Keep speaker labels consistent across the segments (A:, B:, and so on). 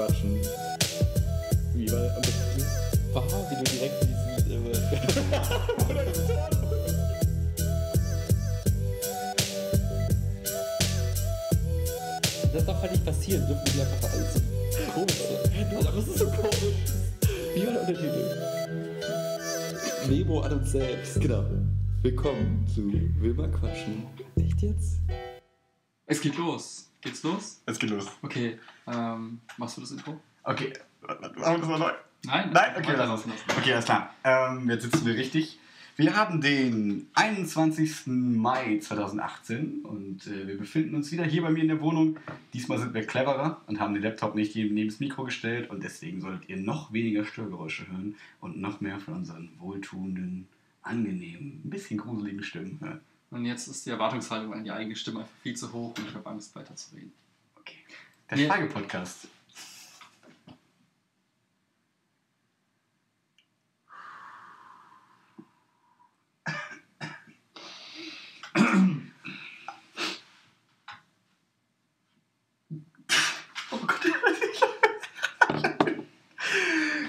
A: quatschen. Wie war am besten?
B: War, wie du direkt diesen. Äh, das darf halt nicht passieren, dürfen die einfach alles so komisch sein.
A: Das ist so komisch. Wie war der Untertitel?
B: Memo an uns selbst.
A: Genau. Willkommen zu Wilma Quatschen.
B: Echt jetzt?
C: Es geht los. Geht's los?
D: Es geht los.
C: Okay, ähm, machst du das Intro?
D: Okay, machen wir das mal neu?
C: Nein?
D: Nein, okay, lassen.
C: lassen.
D: Okay, alles klar. Ähm, jetzt sitzen wir richtig. Wir haben den 21. Mai 2018 und äh, wir befinden uns wieder hier bei mir in der Wohnung. Diesmal sind wir cleverer und haben den Laptop nicht neben das Mikro gestellt und deswegen solltet ihr noch weniger Störgeräusche hören und noch mehr von unseren wohltuenden, angenehmen, ein bisschen gruseligen Stimmen hören.
C: Und jetzt ist die Erwartungshaltung an die eigene Stimme einfach viel zu hoch und ich habe Angst weiterzureden.
D: Okay. Der
C: Nee.
D: Frage-Podcast.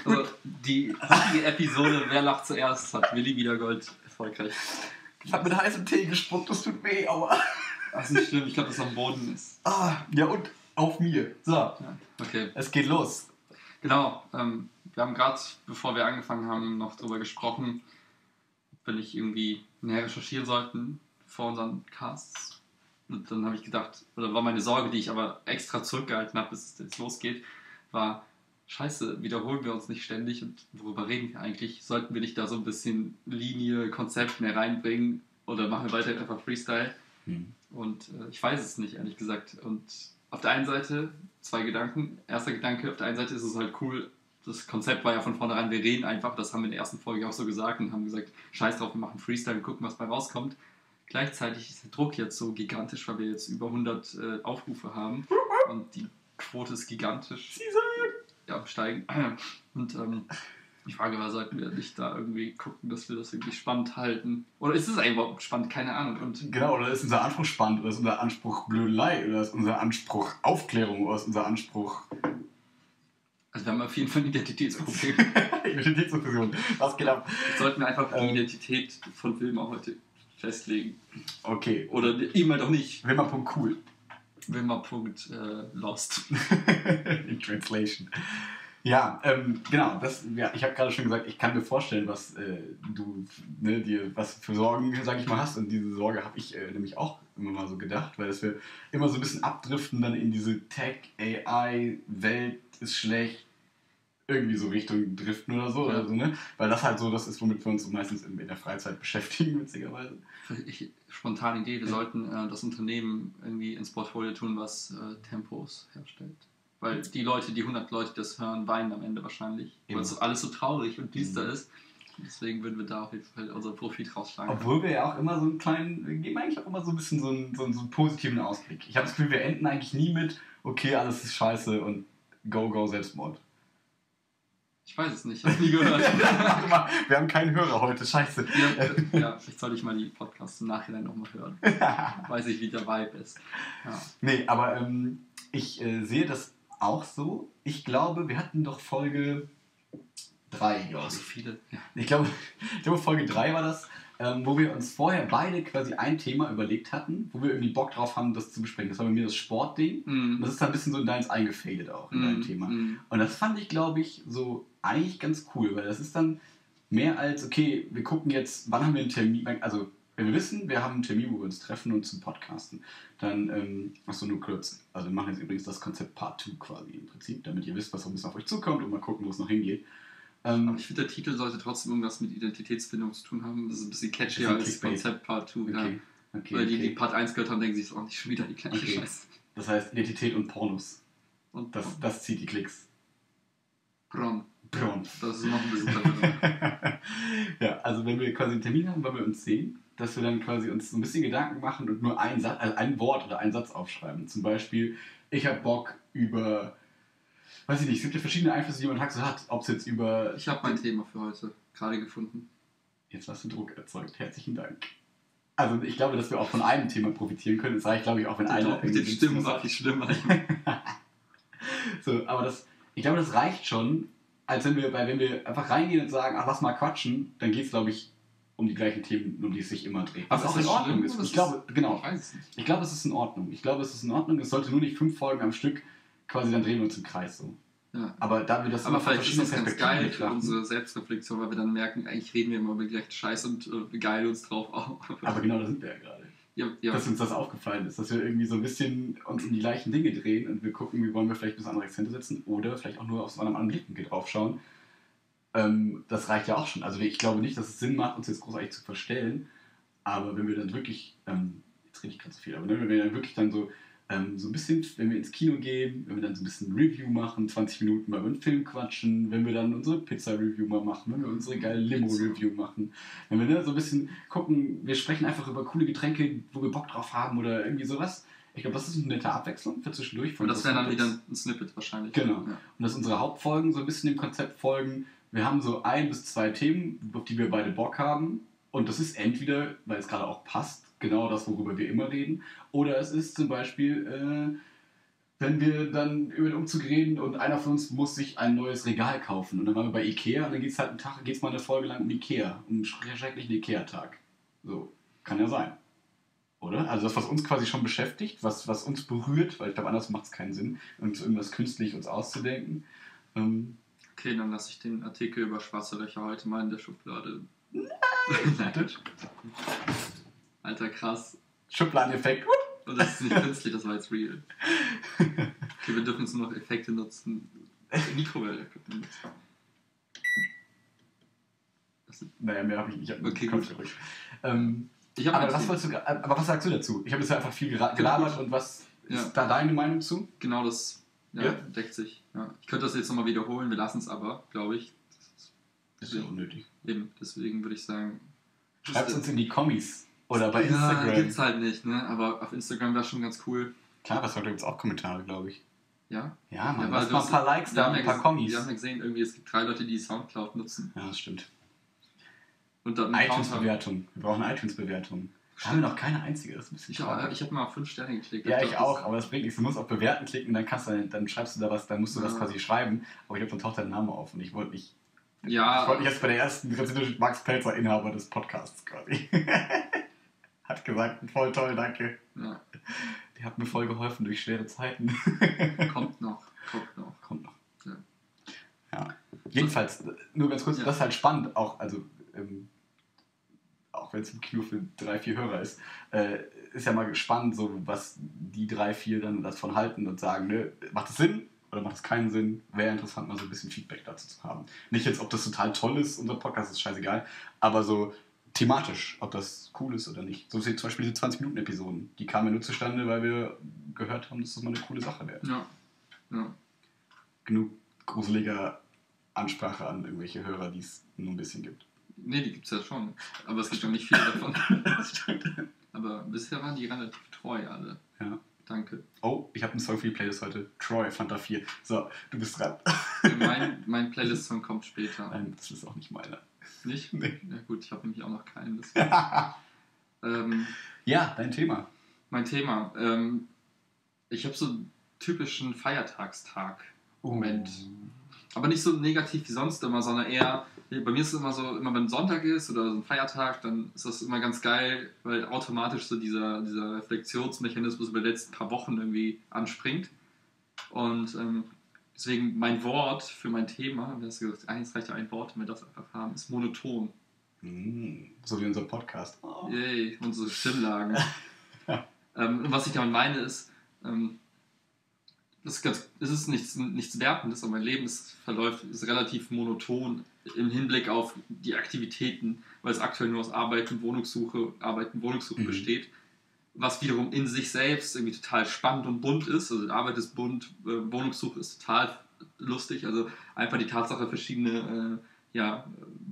C: Also, die Episode Wer lacht zuerst hat Willi wieder Gold erfolgreich.
D: Ich habe mit heißem Tee gespuckt, das tut weh, aua.
C: Das ist nicht schlimm, ich glaube, dass es am Boden ist.
D: Ah, ja und auf mir. So,
C: Ja, okay.
D: es geht los.
C: Genau, ähm, wir haben gerade, bevor wir angefangen haben, noch darüber gesprochen, ob wir nicht irgendwie näher recherchieren sollten vor unseren Casts. Und dann habe ich gedacht, oder war meine Sorge, die ich aber extra zurückgehalten habe, bis es jetzt losgeht, war, scheiße, wiederholen wir uns nicht ständig und worüber reden wir eigentlich? Sollten wir nicht da so ein bisschen Linie, Konzept mehr reinbringen oder machen wir weiter einfach Freestyle? Und äh, ich weiß es nicht, ehrlich gesagt. Und auf der einen Seite zwei Gedanken. Erster Gedanke, auf der einen Seite ist es halt cool, das Konzept war ja von vornherein, wir reden einfach, das haben wir in der ersten Folge auch so gesagt und haben gesagt, scheiß drauf, wir machen Freestyle und gucken, was bei rauskommt. Gleichzeitig ist der Druck jetzt so gigantisch, weil wir jetzt über 100 äh, Aufrufe haben und die Quote ist gigantisch ja, am Steigen. Und ähm, die Frage war, sollten wir nicht da irgendwie gucken, dass wir das irgendwie spannend halten? Oder ist es eigentlich überhaupt spannend? Keine Ahnung. Und
D: Genau, oder ist unser Anspruch spannend, oder ist unser Anspruch Blödelei, oder ist unser Anspruch Aufklärung, oder ist unser Anspruch
C: also wir haben auf jeden Fall ein Identitätsproblem.
D: Identitätsdiskussion? Was geht ab?
C: Sollten wir einfach die
D: Ähm.
C: Identität von Wilma heute festlegen.
D: Okay,
C: Oder halt auch nicht.
D: Wilma.cool
C: Wilma.lost.
D: in Translation. Ja, ähm, genau, das, ja, ich habe gerade schon gesagt, ich kann mir vorstellen, was äh, du ne, dir was für Sorgen, sag ich mal, hast. Und diese Sorge habe ich äh, nämlich auch immer mal so gedacht, weil dass wir immer so ein bisschen abdriften dann in diese Tech, AI, Welt ist schlecht, irgendwie so Richtung driften oder so,
C: Ja.
D: oder so, ne? Weil das halt so das ist, womit wir uns so meistens in, in der Freizeit beschäftigen, witzigerweise.
C: Ich, spontane Idee, wir sollten äh, das Unternehmen irgendwie ins Portfolio tun, was äh, Tempos herstellt. Weil die Leute, die 100 Leute das hören, weinen am Ende wahrscheinlich. Weil es so alles so traurig und düster
D: Mhm.
C: ist. Deswegen würden wir da auf jeden Fall unseren Profit rausschlagen.
D: Obwohl wir ja auch immer so einen kleinen, wir geben eigentlich auch immer so ein bisschen so einen, so einen, so einen positiven Ausblick. Ich habe das Gefühl, wir enden eigentlich nie mit, okay, alles ist scheiße und go, go, Selbstmord.
C: Ich weiß es nicht, ich habe nie gehört.
D: Warte mal, wir haben keinen Hörer heute, scheiße.
C: ja, ja, vielleicht sollte ich mal die Podcasts im Nachhinein nochmal hören. Weiß ich, wie der Vibe ist. Ja.
D: Nee, aber ähm, ich äh, sehe das auch so. Ich glaube, wir hatten doch Folge 3, glaube
C: Oh, so viele. Ja.
D: Ich glaube, ich glaube Folge 3 war das, ähm, wo wir uns vorher beide quasi ein Thema überlegt hatten, wo wir irgendwie Bock drauf haben, das zu besprechen. Das war bei mir das Sportding.
C: Mm.
D: das ist dann ein bisschen so in deins eingefadet auch, in dein
C: Mm,
D: Thema.
C: mm.
D: Und das fand ich, glaube ich, so eigentlich ganz cool, weil das ist dann mehr als, okay, wir gucken jetzt, wann haben wir einen Termin, also wenn wir wissen, wir haben einen Termin, wo wir uns treffen und zum Podcasten, dann, ähm, achso, nur kurz, also wir machen jetzt übrigens das Konzept Part 2 quasi im Prinzip, damit ihr wisst, was so ein bisschen auf euch zukommt und mal gucken, wo es noch hingeht.
C: Aber
D: Ähm,
C: ich finde, der Titel sollte trotzdem irgendwas mit Identitätsfindung zu tun haben. Das ist ein bisschen catchier als. Konzept Part 2. Ja.
D: okay, okay,
C: Weil die, die
D: okay.
C: Part 1 gehört haben, denken sich, oh, nicht schon wieder die gleiche
D: Okay.
C: Scheiße.
D: Das heißt Identität und Pornos,
C: Und
D: das, das zieht die Klicks.
C: Bron.
D: Porn.
C: Das ist noch ein bisschen
D: ja, also wenn wir quasi einen Termin haben, weil wir uns sehen, dass wir dann quasi uns so ein bisschen Gedanken machen und nur ein, Satz, also ein Wort oder einen Satz aufschreiben. Zum Beispiel, ich habe Bock über, weiß ich nicht, es gibt ja verschiedene Einflüsse, die man hat. Ob es jetzt über,
C: Ich habe mein Thema für heute gerade gefunden.
D: jetzt hast du Druck erzeugt, herzlichen Dank. Also ich glaube, dass wir auch von einem Thema profitieren können. Es reicht, glaube ich, auch wenn einer
C: mit den Stimmen war viel schlimmer.
D: So, aber das, ich glaube, das reicht schon, als wenn wir, weil wenn wir einfach reingehen und sagen, ach, lass mal quatschen, dann geht es, glaube ich, um die gleichen Themen, um die es sich immer dreht. Was auch in
C: das
D: Ordnung
C: schlimm,
D: ist. Ich glaube, genau.
C: Ich.
D: Ich glaube, es ist in Ordnung. Ich glaube, es ist in Ordnung. Es sollte nur nicht fünf Folgen am Stück quasi, dann drehen wir uns im Kreis so.
C: Ja.
D: Aber da wir das
C: Aber vielleicht ist das ganz geil für unsere Selbstreflexion, weil wir dann merken, eigentlich reden wir immer über die gleiche Scheiße und äh, begeilen uns drauf auf.
D: Aber genau da sind wir ja gerade.
C: ja, ja.
D: Dass uns das aufgefallen ist, dass wir irgendwie so ein bisschen uns um die gleichen Dinge drehen und wir gucken, wie wollen wir vielleicht ein bisschen andere Akzente setzen oder vielleicht auch nur aus einem anderen Blickwinkel drauf schauen. Ähm, das reicht ja auch schon. Also ich glaube nicht, dass es Sinn macht, uns jetzt großartig zu verstellen, aber wenn wir dann wirklich, ähm, jetzt rede ich gerade so viel, aber wenn wir dann wirklich dann so, ähm, so ein bisschen, wenn wir ins Kino gehen, wenn wir dann so ein bisschen Review machen, 20 Minuten mal über einen Film quatschen, wenn wir dann unsere Pizza-Review mal machen, wenn wir unsere geile Limo-Review machen, wenn wir ne, so ein bisschen gucken, wir sprechen einfach über coole Getränke, wo wir Bock drauf haben oder irgendwie sowas. Ich glaube, das ist eine nette Abwechslung für zwischendurch. von
C: Und das wäre dann wieder ein Snippet wahrscheinlich.
D: Genau.
C: Ja.
D: Und dass unsere Hauptfolgen so ein bisschen dem Konzept folgen. Wir haben so ein bis zwei Themen, auf die wir beide Bock haben. Und das ist entweder, weil es gerade auch passt, genau das, worüber wir immer reden. Oder es ist zum Beispiel, äh, wenn wir dann über den Umzug reden und einer von uns muss sich ein neues Regal kaufen. Und dann waren wir bei Ikea und dann geht es halt einen Tag, geht's mal eine Folge lang um Ikea, um einen schrecklichen Ikea-Tag. So, kann ja sein. Oder? Also das, was uns quasi schon beschäftigt, was, was uns berührt, weil ich glaube, anders macht es keinen Sinn, uns irgendwas künstlich uns auszudenken. Ähm,
C: Okay, dann lasse ich den Artikel über schwarze Löcher heute mal in der Schublade.
D: Nein.
C: Alter, krass.
D: Schubladeneffekt.
C: Und das ist nicht künstlich, das war jetzt real. Okay, wir dürfen jetzt nur noch Effekte nutzen. Mikrowelle. Das-
D: Naja, mehr habe ich nicht.
C: Okay,
D: Kommt
C: gut.
D: ruhig. Ähm,
C: Ich
D: aber, was wolltest du, aber was sagst du dazu? Ich habe jetzt einfach viel gelabert und was
C: Ja.
D: ist da deine Meinung zu?
C: genau das ja,
D: Ja?
C: deckt sich. Ja. Ich könnte das jetzt nochmal wiederholen, wir lassen es aber, glaube ich. Das
D: ist ja unnötig.
C: ist eben, deswegen würde ich sagen.
D: Schreibt es uns in die Kommis oder bei
C: Ja,
D: Instagram.
C: gibt's halt nicht, ne? Aber auf Instagram wäre schon ganz cool.
D: Klar, das heute gibt es auch Kommentare, glaube ich.
C: Ja?
D: Ja, Mann,
C: ja,
D: lass mal ein paar Likes da, ein
C: ja
D: paar Kommis.
C: Wir haben ja gesehen, irgendwie, es gibt drei Leute, die Soundcloud nutzen.
D: Ja, das stimmt.
C: Und dann
D: iTunes-Bewertung. Wir brauchen eine iTunes-Bewertung. Haben wir noch keine einzige, das ist ein bisschen
C: Ich habe
D: schade.
C: ich hab mal auf 5 Sterne geklickt.
D: Ja, ich
C: glaub,
D: auch, aber das bringt nichts. Du musst auf Bewerten klicken, dann, kannst du, dann schreibst du da was, dann musst du
C: Ja.
D: quasi schreiben. Aber ich glaube, dann taucht dein Name auf und ich wollte nicht.
C: Das, ja,
D: Ich wollte nicht jetzt bei der ersten Rezension Max Pelzer, Inhaber des Podcasts quasi. Hat gesagt, voll toll, danke.
C: ja,
D: Der hat mir voll geholfen durch schwere Zeiten.
C: kommt noch. Kommt noch.
D: Kommt noch.
C: Ja.
D: Ja. Jedenfalls, nur ganz kurz,
C: Ja.
D: das ist halt spannend, auch, also, ähm, auch wenn es im Kino für drei, vier Hörer ist, äh, ist ja mal gespannt, so was die drei, vier dann davon halten und sagen, ne, macht es Sinn oder macht es keinen Sinn? Wäre interessant, mal so ein bisschen Feedback dazu zu haben. Nicht jetzt, ob das total toll ist, unser Podcast ist scheißegal, aber so thematisch, ob das cool ist oder nicht. So zum Beispiel diese 20-Minuten-Episoden. Die kamen ja nur zustande, weil wir gehört haben, dass das mal eine coole Sache wäre.
C: Ja. ja.
D: Genug gruseliger Ansprache an irgendwelche Hörer, die es nur ein bisschen gibt.
C: Nee, die gibt es ja schon. Aber es gibt noch nicht viele davon. Aber bisher waren die relativ treu alle.
D: Ja.
C: Danke.
D: Oh, ich habe einen Song für die Playlist heute. Troy, Fanta 4. So, du bist dran.
C: Mein, mein Playlist-Song kommt später.
D: Nein, das ist auch nicht meiner.
C: Nicht?
D: Nee.
C: Ja gut, ich habe nämlich auch noch keinen. ähm,
D: ja, dein Thema.
C: mein Thema. Ähm, ich habe so einen typischen Feiertagstag. Moment. Aber nicht so negativ wie sonst immer, sondern eher, bei mir ist es immer so, immer wenn Sonntag ist oder so ein Feiertag, dann ist das immer ganz geil, weil automatisch so dieser, dieser Reflexionsmechanismus über die letzten paar Wochen irgendwie anspringt. Und ähm, deswegen mein Wort für mein Thema, du hast gesagt, eins reicht ja ein Wort, wenn wir das einfach haben, ist monoton.
D: Mm, so wie unser Podcast. Oh.
C: Yay, unsere Stimmlagen. ähm, und was ich damit meine ist, ähm, das ist, ganz, es ist nichts, nichts Wertendes, aber mein Leben ist, verläuft ist relativ monoton im Hinblick auf die Aktivitäten, weil es aktuell nur aus Arbeit und Wohnungssuche, Arbeit und Wohnungssuche
D: Mhm.
C: besteht. Was wiederum in sich selbst irgendwie total spannend und bunt ist. Also Arbeit ist bunt, äh, Wohnungssuche ist total lustig. Also einfach die Tatsache, verschiedene äh, ja,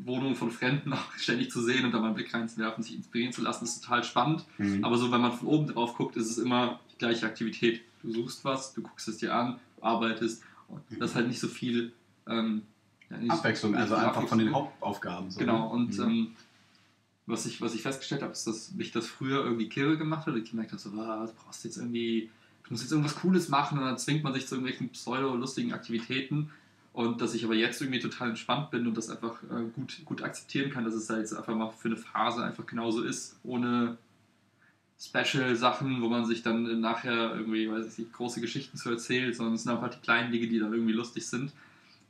C: Wohnungen von Fremden auch ständig zu sehen und da mal einen Blick reinzuwerfen, sich inspirieren zu lassen, ist total spannend.
D: Mhm.
C: Aber so, wenn man von oben drauf guckt, ist es immer die gleiche Aktivität. Du suchst was, du guckst es dir an, du arbeitest. Und das ist halt nicht so viel ähm, ja, nicht so-
D: Abwechslung,
C: nicht
D: also einfach von den. Hauptaufgaben. So,
C: Genau,
D: ne?
C: und
D: Mhm.
C: ähm, was, ich, was ich festgestellt habe, ist, dass mich das früher irgendwie kirre gemacht hat. Ich gemerkt habe, so, ah, du brauchst jetzt irgendwie ich muss jetzt irgendwas Cooles machen und dann zwingt man sich zu irgendwelchen pseudo-lustigen Aktivitäten und dass ich aber jetzt irgendwie total entspannt bin und das einfach äh, gut, gut akzeptieren kann, dass es halt jetzt einfach mal für eine Phase einfach genauso ist, ohne Special-Sachen, wo man sich dann nachher irgendwie, weiß ich nicht, große Geschichten zu erzählt, sondern es sind einfach die kleinen Dinge, die dann irgendwie lustig sind.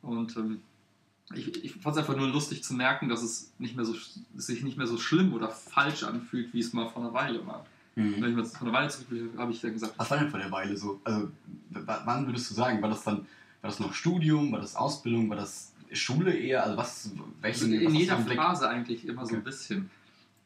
C: Und ähm, ich, ich fand es einfach nur lustig zu merken, dass es nicht mehr so, sich nicht mehr so schlimm oder falsch anfühlt, wie es mal vor einer Weile war. Wenn ich mir das vor einer Weile zurück habe ich dann gesagt,
D: Was war denn vor der Weile so? Also, wann würdest du sagen? War das dann, war das noch Studium, war das Ausbildung, war das Schule eher? Also was, welchen,
C: Also in jeder? Phase eigentlich immer so ein
D: Okay.
C: bisschen.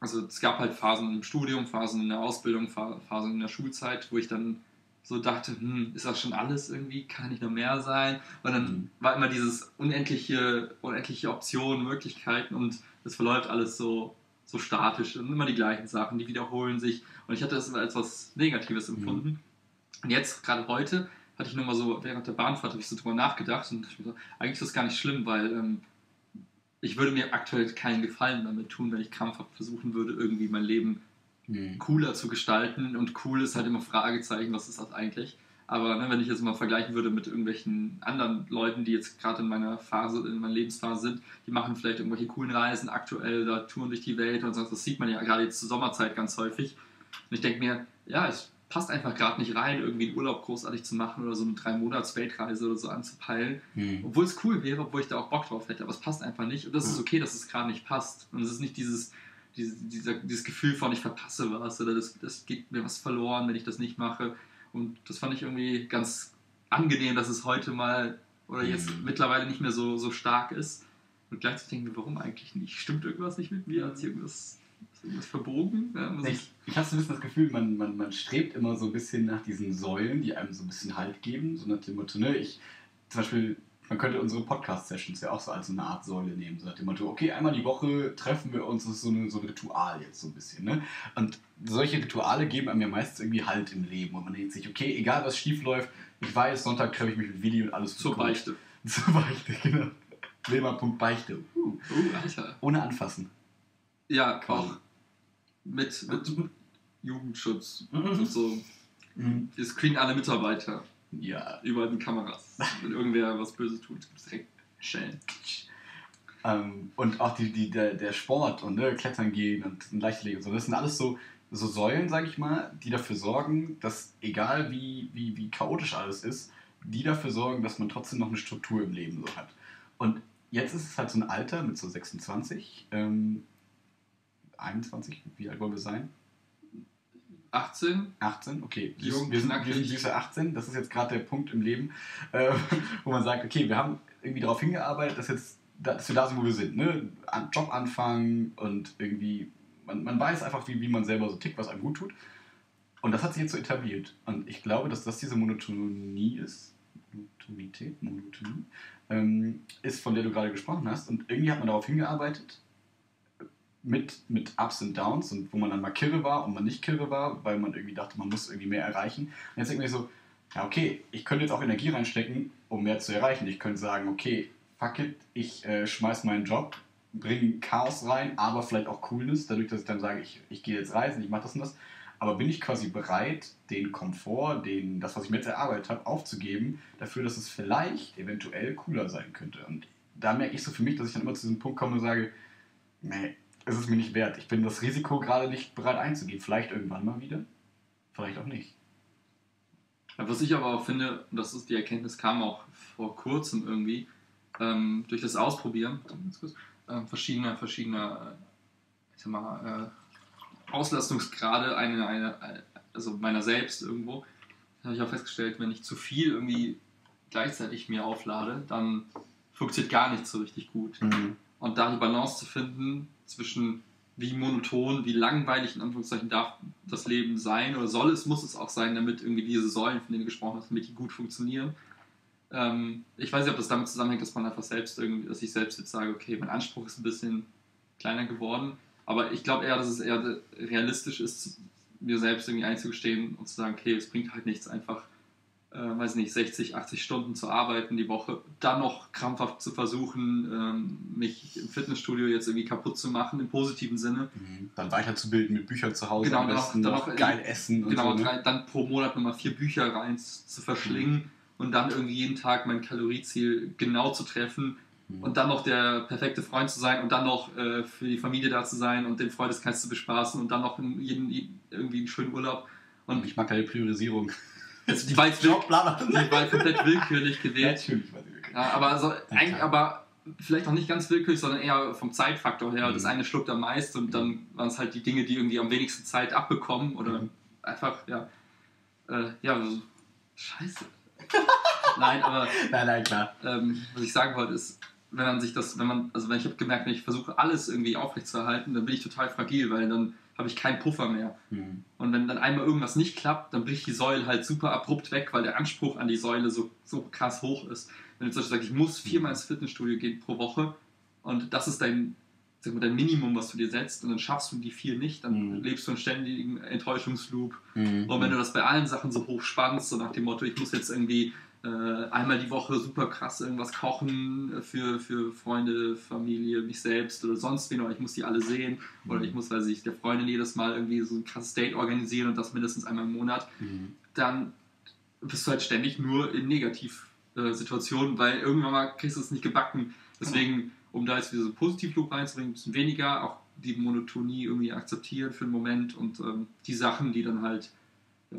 C: Also es gab halt Phasen im Studium, Phasen in der Ausbildung, Pha- Phasen in der Schulzeit, wo ich dann so dachte, hm, ist das schon alles irgendwie? Kann nicht noch mehr sein? Und dann
D: Mhm.
C: war immer dieses unendliche, unendliche Optionen, Möglichkeiten und es verläuft alles so, so statisch und immer die gleichen Sachen, die wiederholen sich. Und ich hatte das immer als was Negatives
D: Mhm.
C: empfunden. Und jetzt, gerade heute, hatte ich nochmal so, während der Bahnfahrt habe ich so drüber nachgedacht und dachte mir so, eigentlich ist das gar nicht schlimm, weil ähm, ich würde mir aktuell keinen Gefallen damit tun, wenn ich krampfhaft versuchen würde, irgendwie mein Leben
D: Mhm.
C: cooler zu gestalten. Und cool ist halt immer Fragezeichen, was ist das eigentlich? Aber ne, wenn ich jetzt mal vergleichen würde mit irgendwelchen anderen Leuten, die jetzt gerade in meiner Phase, in meiner Lebensphase sind, die machen vielleicht irgendwelche coolen Reisen aktuell, da touren durch die Welt und sonst, das sieht man ja gerade jetzt zur Sommerzeit ganz häufig. Und ich denke mir, ja, es passt einfach gerade nicht rein, irgendwie einen Urlaub großartig zu machen oder so eine drei Monats Weltreise oder so anzupeilen.
D: Mhm.
C: Obwohl es cool wäre, obwohl ich da auch Bock drauf hätte, aber es passt einfach nicht. Und das ist okay, dass es gerade nicht passt. Und es ist nicht dieses, dieses, dieser, dieses Gefühl von, ich verpasse was oder das, das geht mir was verloren, wenn ich das nicht mache. Und das fand ich irgendwie ganz angenehm, dass es heute mal oder jetzt
D: Mhm.
C: mittlerweile nicht mehr so, so stark ist. Und gleichzeitig denke ich mir, warum eigentlich nicht? Stimmt irgendwas nicht mit mir? Hat sich irgendwas, ist irgendwas verbogen? Ja,
D: Ich, ich habe so ein bisschen das Gefühl, man, man, man strebt immer so ein bisschen nach diesen Säulen, die einem so ein bisschen Halt geben. So nach dem Motto, ne, ich, zum Beispiel, man könnte unsere Podcast-Sessions ja auch so als so eine Art Säule nehmen. So nach dem Motto, okay, einmal die Woche treffen wir uns, das ist so, eine, so ein Ritual jetzt so ein bisschen. Ne? Und solche Rituale geben einem ja meistens irgendwie Halt im Leben. Und man denkt sich, okay, egal was schief läuft, ich weiß, Sonntag treffe ich mich mit Willi und alles
C: zur. Beichte.
D: Zur Beichte, genau. Wilma.beichte. Uh.
C: Oh, Alter.
D: Ohne anfassen.
C: Ja,
D: Quasi.
C: auch mit, mit Jugendschutz
D: Mhm.
C: und so.
D: Mhm.
C: Wir screenen alle Mitarbeiter.
D: Ja,
C: Überall sind Kameras. Wenn irgendwer was Böses tut, gibt es direkt Schellen.
D: Ähm, und auch die, die, der, der Sport und ne, Klettern gehen und Leichtathletik und so, das sind alles so, so Säulen, sage ich mal, die dafür sorgen, dass egal wie, wie, wie chaotisch alles ist, die dafür sorgen, dass man trotzdem noch eine Struktur im Leben so hat. Und jetzt ist es halt so ein Alter mit so 26, ähm, 21, wie alt wollen wir sein?
C: 18?
D: 18, okay.
C: Jung,
D: wir, sind, wir sind süße 18, das ist jetzt gerade der Punkt im Leben, äh, wo man sagt, okay, wir haben irgendwie darauf hingearbeitet, dass, jetzt, dass wir da sind, wo wir sind. Ne? An Job anfangen und irgendwie, man, man weiß einfach, wie, wie man selber so tickt, was einem gut tut. Und das hat sich jetzt so etabliert. Und ich glaube, dass das diese Monotonie ist, Monotonität, Monotonie, ähm, ist, von der du gerade gesprochen hast. Und irgendwie hat man darauf hingearbeitet, mit, mit Ups und Downs und wo man dann mal kirre war und man nicht kirre war, weil man irgendwie dachte, man muss irgendwie mehr erreichen. Und jetzt irgendwie so, ja okay, ich könnte jetzt auch Energie reinstecken, um mehr zu erreichen. Ich könnte sagen, okay, fuck it, ich äh, schmeiß meinen Job, bringe Chaos rein, aber vielleicht auch Coolness, dadurch, dass ich dann sage, ich, ich gehe jetzt reisen, ich mache das und das. Aber bin ich quasi bereit, den Komfort, den, das, was ich mir jetzt erarbeitet habe, aufzugeben, dafür, dass es vielleicht eventuell cooler sein könnte. Und da merke ich so für mich, dass ich dann immer zu diesem Punkt komme und sage, nee, es ist mir nicht wert. Ich bin das Risiko gerade nicht bereit einzugehen. Vielleicht irgendwann mal wieder, vielleicht auch nicht.
C: Was ich aber auch finde, und das ist die Erkenntnis, kam auch vor kurzem irgendwie, ähm, durch das Ausprobieren ähm, verschiedener, verschiedener ich sag mal, äh, Auslastungsgrade eine, eine, also meiner selbst irgendwo, habe ich auch festgestellt, wenn ich zu viel irgendwie gleichzeitig mir auflade, dann funktioniert gar nichts so richtig gut. Und da die Balance zu finden zwischen wie monoton, wie langweilig in Anführungszeichen darf das Leben sein oder soll es, muss es auch sein, damit irgendwie diese Säulen, von denen du gesprochen hast, damit die gut funktionieren. Ähm, ich weiß nicht, ob das damit zusammenhängt, dass man einfach selbst irgendwie, dass ich selbst jetzt sage, okay, mein Anspruch ist ein bisschen kleiner geworden, aber ich glaube eher, dass es eher realistisch ist, mir selbst irgendwie einzugestehen und zu sagen, okay, es bringt halt nichts, einfach äh, weiß nicht, 60, 80 Stunden zu arbeiten die Woche, dann noch krampfhaft zu versuchen, ähm, mich im Fitnessstudio jetzt irgendwie kaputt zu machen, im positiven Sinne.
D: Mhm. Dann weiterzubilden mit Büchern zu Hause,
C: Genau,
D: am
C: dann
D: besten
C: noch- dann
D: noch
C: noch-
D: geil essen und
C: Genau,
D: so. Ne?
C: drei, dann pro Monat nochmal vier Bücher rein zu verschlingen und dann irgendwie jeden Tag mein Kalorieziel genau zu treffen
D: Mhm.
C: und dann noch der perfekte Freund zu sein und dann noch äh, für die Familie da zu sein und den Freundeskreis zu bespaßen und dann noch in jeden, irgendwie einen schönen Urlaub. Und
D: ich mag deine Priorisierung.
C: Also die war jetzt die war komplett willkürlich gewählt.
D: Natürlich war sie wirklich.
C: Ja, aber so, eigentlich aber vielleicht auch nicht ganz willkürlich, sondern eher vom Zeitfaktor her.
D: Mhm.
C: Das eine schluckt am meisten und dann waren es halt die Dinge, die irgendwie am wenigsten Zeit abbekommen oder
D: Mhm.
C: einfach, ja, äh, ja, so, scheiße. Nein, aber
D: Nein, nein, klar.
C: ähm, was ich sagen wollte ist, wenn man sich das, wenn man, also wenn ich habe gemerkt, wenn ich versuche alles irgendwie aufrechtzuerhalten, dann bin ich total fragil, weil dann habe ich keinen Puffer mehr.
D: Mhm.
C: Und wenn dann einmal irgendwas nicht klappt, dann bricht die Säule halt super abrupt weg, weil der Anspruch an die Säule so, so krass hoch ist. Wenn du zum Beispiel sagst, ich muss viermal ins Fitnessstudio gehen pro Woche und das ist dein, sag mal, dein Minimum, was du dir setzt und dann schaffst du die vier nicht, dann
D: Mhm.
C: lebst du einen ständigen Enttäuschungsloop.
D: Mhm.
C: Und wenn du das bei allen Sachen so hoch spannst, so nach dem Motto, ich muss jetzt irgendwie einmal die Woche super krass irgendwas kochen für, für Freunde, Familie, mich selbst oder sonst wen, oder ich muss die alle sehen, oder ich muss, weiß ich, der Freundin jedes Mal irgendwie so ein krasses Date organisieren und das mindestens einmal im Monat,
D: Mhm.
C: dann bist du halt ständig nur in Negativsituationen, weil irgendwann mal kriegst du es nicht gebacken. Deswegen, um da jetzt wieder so einen Positivloop reinzubringen, ein bisschen weniger, auch die Monotonie irgendwie akzeptieren für einen Moment und ähm, die Sachen, die dann halt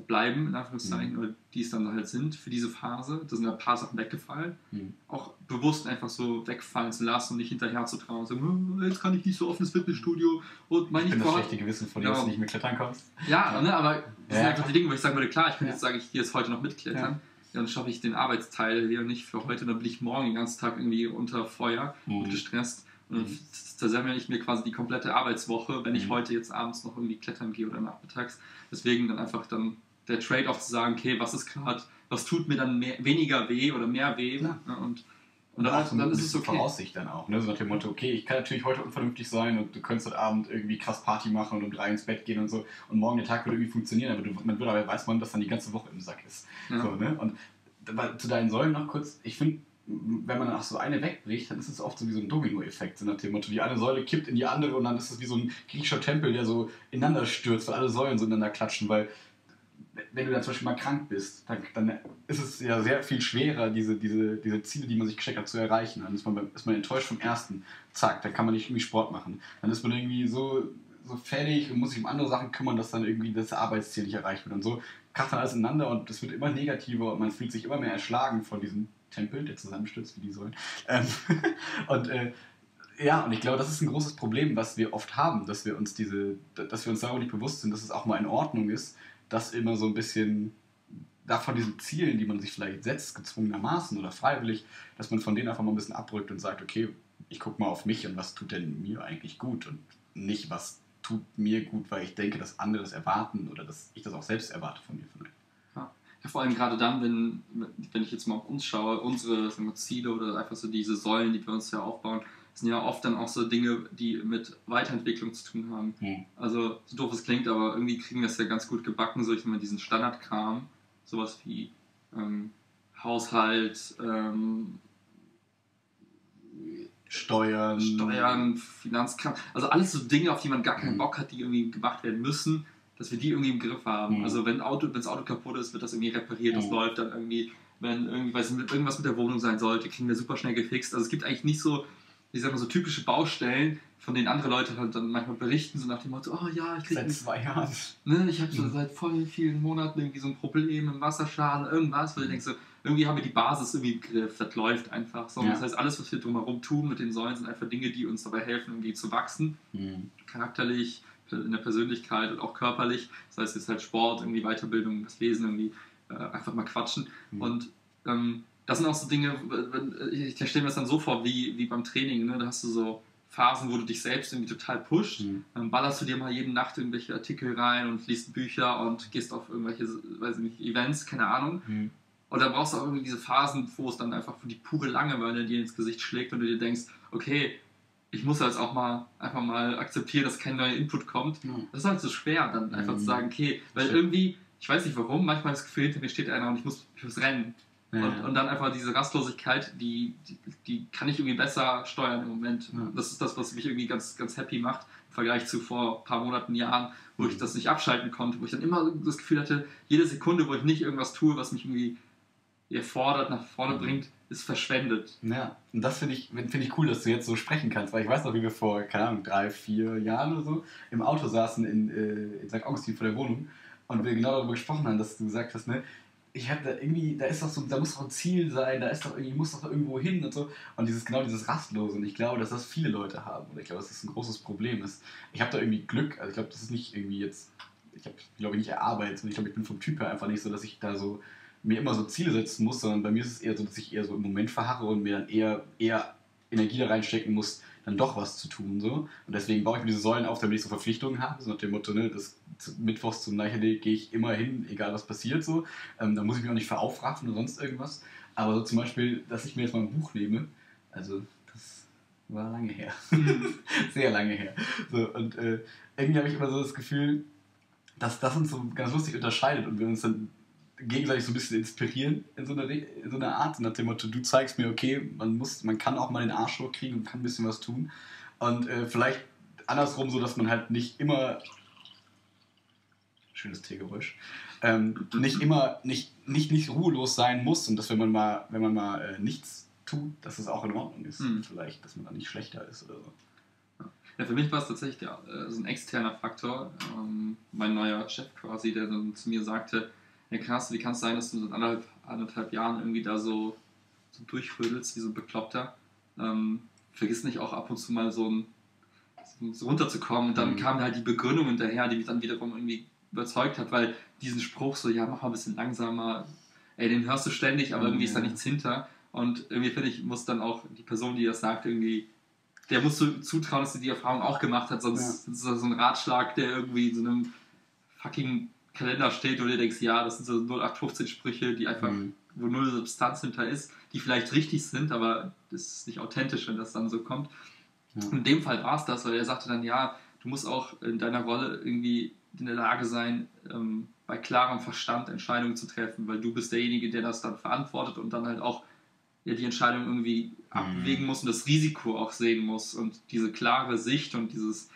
C: bleiben, in Anführungszeichen, oder die es dann halt sind für diese Phase, da sind ja ein paar Sachen weggefallen,
D: Mhm.
C: auch bewusst einfach so wegfallen zu lassen und nicht hinterher zu trauen und sagen, "Hm, jetzt kann ich nicht so oft ins Fitnessstudio und meine
D: Ich
C: ich
D: bin das schlechte Gewissen von dir,
C: Ja.
D: dass du nicht mehr klettern kommst.
C: ja, ne, aber das
D: Ja,
C: sind einfach die Dinge, wo ich sagen würde, klar, ich kann
D: Ja.
C: jetzt sagen, ich gehe jetzt heute noch mitklettern. Ja. dann schaffe ich den Arbeitsteil hier nicht für heute, dann bin ich morgen den ganzen Tag irgendwie unter Feuer und
D: Mhm.
C: gestresst. Und dann
D: Mhm.
C: zersemmel ich mir quasi die komplette Arbeitswoche, wenn ich
D: Mhm.
C: heute jetzt abends noch irgendwie klettern gehe oder nachmittags. Deswegen dann einfach dann der Trade-off zu sagen, okay, was ist gerade, was tut mir dann mehr, weniger weh oder mehr weh?
D: Klar.
C: Ne, und,
D: Und dann, auch so
C: dann ist es okay.
D: Voraussicht dann auch. Ne? So nach dem Motto, okay, ich kann natürlich heute unvernünftig sein und du könntest heute Abend irgendwie krass Party machen und um drei ins Bett gehen und so. Und morgen der Tag würde irgendwie funktionieren, aber du, man würde aber weiß man, dass dann die ganze Woche im Sack ist.
C: Ja.
D: So, ne? Und zu deinen Säulen noch kurz, ich finde, wenn man dann auch so eine wegbricht, dann ist es oft so wie so ein Domino-Effekt, so nach dem Motto, die eine Säule kippt in die andere und dann ist es wie so ein griechischer Tempel, der so ineinander stürzt, weil alle Säulen so ineinander klatschen, weil wenn du dann zum Beispiel mal krank bist, dann, dann ist es ja sehr viel schwerer, diese, diese, diese Ziele, die man sich gesteckt hat, zu erreichen. Dann ist man, ist man enttäuscht vom ersten. Zack, dann kann man nicht irgendwie Sport machen. Dann ist man irgendwie so, so fertig und muss sich um andere Sachen kümmern, dass dann irgendwie das Arbeitsziel nicht erreicht wird. Und so kracht dann alles ineinander und es wird immer negativer und man fühlt sich immer mehr erschlagen von diesem Tempel, der zusammenstürzt wie die Säulen. Ähm, und äh, ja, und ich glaube, das ist ein großes Problem, was wir oft haben, dass wir uns diese, dass wir uns darüber nicht bewusst sind, dass es auch mal in Ordnung ist, dass immer so ein bisschen da von diesen Zielen, die man sich vielleicht setzt, gezwungenermaßen oder freiwillig, dass man von denen einfach mal ein bisschen abrückt und sagt, okay, ich gucke mal auf mich und was tut denn mir eigentlich gut und nicht, was tut mir gut, weil ich denke, dass andere das erwarten oder dass ich das auch selbst erwarte von mir. Von
C: Ja, vor allem gerade dann, wenn, wenn ich jetzt mal auf uns schaue, unsere wir, Ziele oder einfach so diese Säulen, die wir uns ja aufbauen, sind ja oft dann auch so Dinge, die mit Weiterentwicklung zu tun haben.
D: Hm.
C: Also, so doof es klingt, aber irgendwie kriegen wir es ja ganz gut gebacken, so ich mal diesen Standardkram, sowas wie ähm, Haushalt, ähm,
D: Steuern.
C: Steuern, Finanzkram, also alles so Dinge, auf die man gar keinen
D: Mhm.
C: Bock hat, die irgendwie gemacht werden müssen, dass wir die irgendwie im Griff haben.
D: Mhm.
C: Also wenn Auto, das Auto kaputt ist, wird das irgendwie repariert, das
D: Mhm.
C: läuft dann irgendwie, wenn irgendwie, weiß nicht, irgendwas mit der Wohnung sein sollte, kriegen wir super schnell gefixt. Also es gibt eigentlich nicht so, ich sag mal, so typische Baustellen, von denen andere Leute halt dann manchmal berichten, so nach dem Motto, oh ja, ich krieg
D: Seit zwei Jahren.
C: Ne, ich habe so
D: Mhm.
C: seit voll vielen Monaten irgendwie so ein Problem im Wasserschaden, irgendwas, wo du denkst so, irgendwie haben wir die Basis irgendwie im Griff, das läuft einfach. So.
D: Ja.
C: Das heißt, alles, was wir drumherum tun mit den Säulen, sind einfach Dinge, die uns dabei helfen, irgendwie zu wachsen,
D: Hm.
C: charakterlich, in der Persönlichkeit und auch körperlich. Das heißt, jetzt halt Sport, irgendwie Weiterbildung, das Lesen, irgendwie äh, einfach mal quatschen.
D: Mhm.
C: Und ähm, das sind auch so Dinge, ich, stelle mir das dann so vor, wie, wie beim Training, ne? da hast du so Phasen, wo du dich selbst irgendwie total pusht.
D: Hm.
C: Dann ballerst du dir mal jede Nacht irgendwelche Artikel rein und liest Bücher und gehst auf irgendwelche, weiß ich nicht, Events, keine Ahnung.
D: Hm.
C: Und dann brauchst du auch irgendwie diese Phasen, wo es dann einfach für die pure Langeweile dir ins Gesicht schlägt und du dir denkst, okay, ich muss jetzt auch mal einfach mal akzeptieren, dass kein neuer Input kommt.
D: Ja.
C: Das ist halt so schwer, dann einfach
D: Mhm.
C: zu sagen, okay, weil irgendwie ich weiß nicht warum, manchmal das Gefühl, hinter mir steht einer und ich muss, ich muss rennen.
D: Ja,
C: und, und dann einfach diese Rastlosigkeit, die, die, die kann ich irgendwie besser steuern im Moment.
D: Ja.
C: Das ist das, was mich irgendwie ganz, ganz happy macht, im Vergleich zu vor ein paar Monaten, Jahren, wo ich das nicht abschalten konnte, wo ich dann immer das Gefühl hatte, jede Sekunde, wo ich nicht irgendwas tue, was mich irgendwie fordert, nach vorne bringt, ist verschwendet.
D: Ja, und das finde ich, finde ich cool, dass du jetzt so sprechen kannst, weil ich weiß noch, wie wir vor, keine Ahnung, drei, vier Jahren oder so im Auto saßen in, äh, in St. Augustin vor der Wohnung und wir genau darüber gesprochen haben, dass du gesagt hast, ne, ich habe da irgendwie, da ist doch so, da muss doch ein Ziel sein, da ist doch irgendwie, muss doch irgendwo hin und so. Und dieses, genau dieses Rastlose. Und ich glaube, dass das viele Leute haben. Und ich glaube, dass das ein großes Problem ist. Ich habe da irgendwie Glück, also ich glaube, das ist nicht irgendwie jetzt, ich habe, glaube ich, nicht erarbeitet, sondern ich glaube, ich bin vom Typ her einfach nicht so, dass ich da so mir immer so Ziele setzen muss, sondern bei mir ist es eher so, dass ich eher so im Moment verharre und mir dann eher, eher Energie da reinstecken muss, dann doch was zu tun. So. Und deswegen baue ich mir diese Säulen auf, damit ich so Verpflichtungen habe. So nach dem Motto, ne, das Mittwochs zum Leichtathletik gehe ich immer hin, egal was passiert. So. Ähm, da muss ich mich auch nicht veraufraffen oder sonst irgendwas. Aber so zum Beispiel, dass ich mir jetzt mal ein Buch nehme, also das war lange her. Sehr lange her. So, und äh, irgendwie habe ich immer so das Gefühl, dass das uns so ganz lustig unterscheidet und wir uns dann gegenseitig so ein bisschen inspirieren in so einer, in so einer Art, nach dem Motto, du zeigst mir, okay, man, muss, man kann auch mal den Arsch hochkriegen und kann ein bisschen was tun. Und äh, vielleicht andersrum so, dass man halt nicht immer schönes Teegeräusch, ähm, nicht immer, nicht, nicht, nicht ruhelos sein muss und dass wenn man mal, wenn man mal äh, nichts tut, dass es auch in Ordnung ist.
C: Hm.
D: Vielleicht, dass man dann nicht schlechter ist oder so.
C: Ja, für mich war es tatsächlich der, äh, so ein externer Faktor. Ähm, mein neuer Chef quasi, der dann zu mir sagte, ja krass, wie kann es sein, dass du seit anderthalb, anderthalb Jahren irgendwie da so, so durchrödelst wie so ein Bekloppter. Ähm, vergiss nicht auch ab und zu mal so, ein, so runterzukommen. Und dann
D: Mhm.
C: kam halt die Begründung hinterher, die mich dann wiederum irgendwie überzeugt hat, weil diesen Spruch so, ja, mach mal ein bisschen langsamer, ey, den hörst du ständig, aber
D: Mhm,
C: irgendwie ist da
D: ja.
C: nichts hinter. Und irgendwie finde ich, muss dann auch die Person, die das sagt, irgendwie der musst du zutrauen, dass sie die Erfahrung auch gemacht hat, sonst ist das so ein Ratschlag, der irgendwie in so einem fucking Kalender steht, wo du denkst, ja, das sind so 0815 Sprüche, die einfach,
D: Mhm.
C: wo null Substanz hinter ist, die vielleicht richtig sind, aber das ist nicht authentisch, wenn das dann so kommt.
D: Ja.
C: Und in dem Fall war es das, weil er sagte dann, ja, du musst auch in deiner Rolle irgendwie in der Lage sein, ähm, bei klarem Verstand Entscheidungen zu treffen, weil du bist derjenige, der das dann verantwortet und dann halt auch ja, die Entscheidung irgendwie abwägen muss und das Risiko auch sehen muss und diese klare Sicht und dieses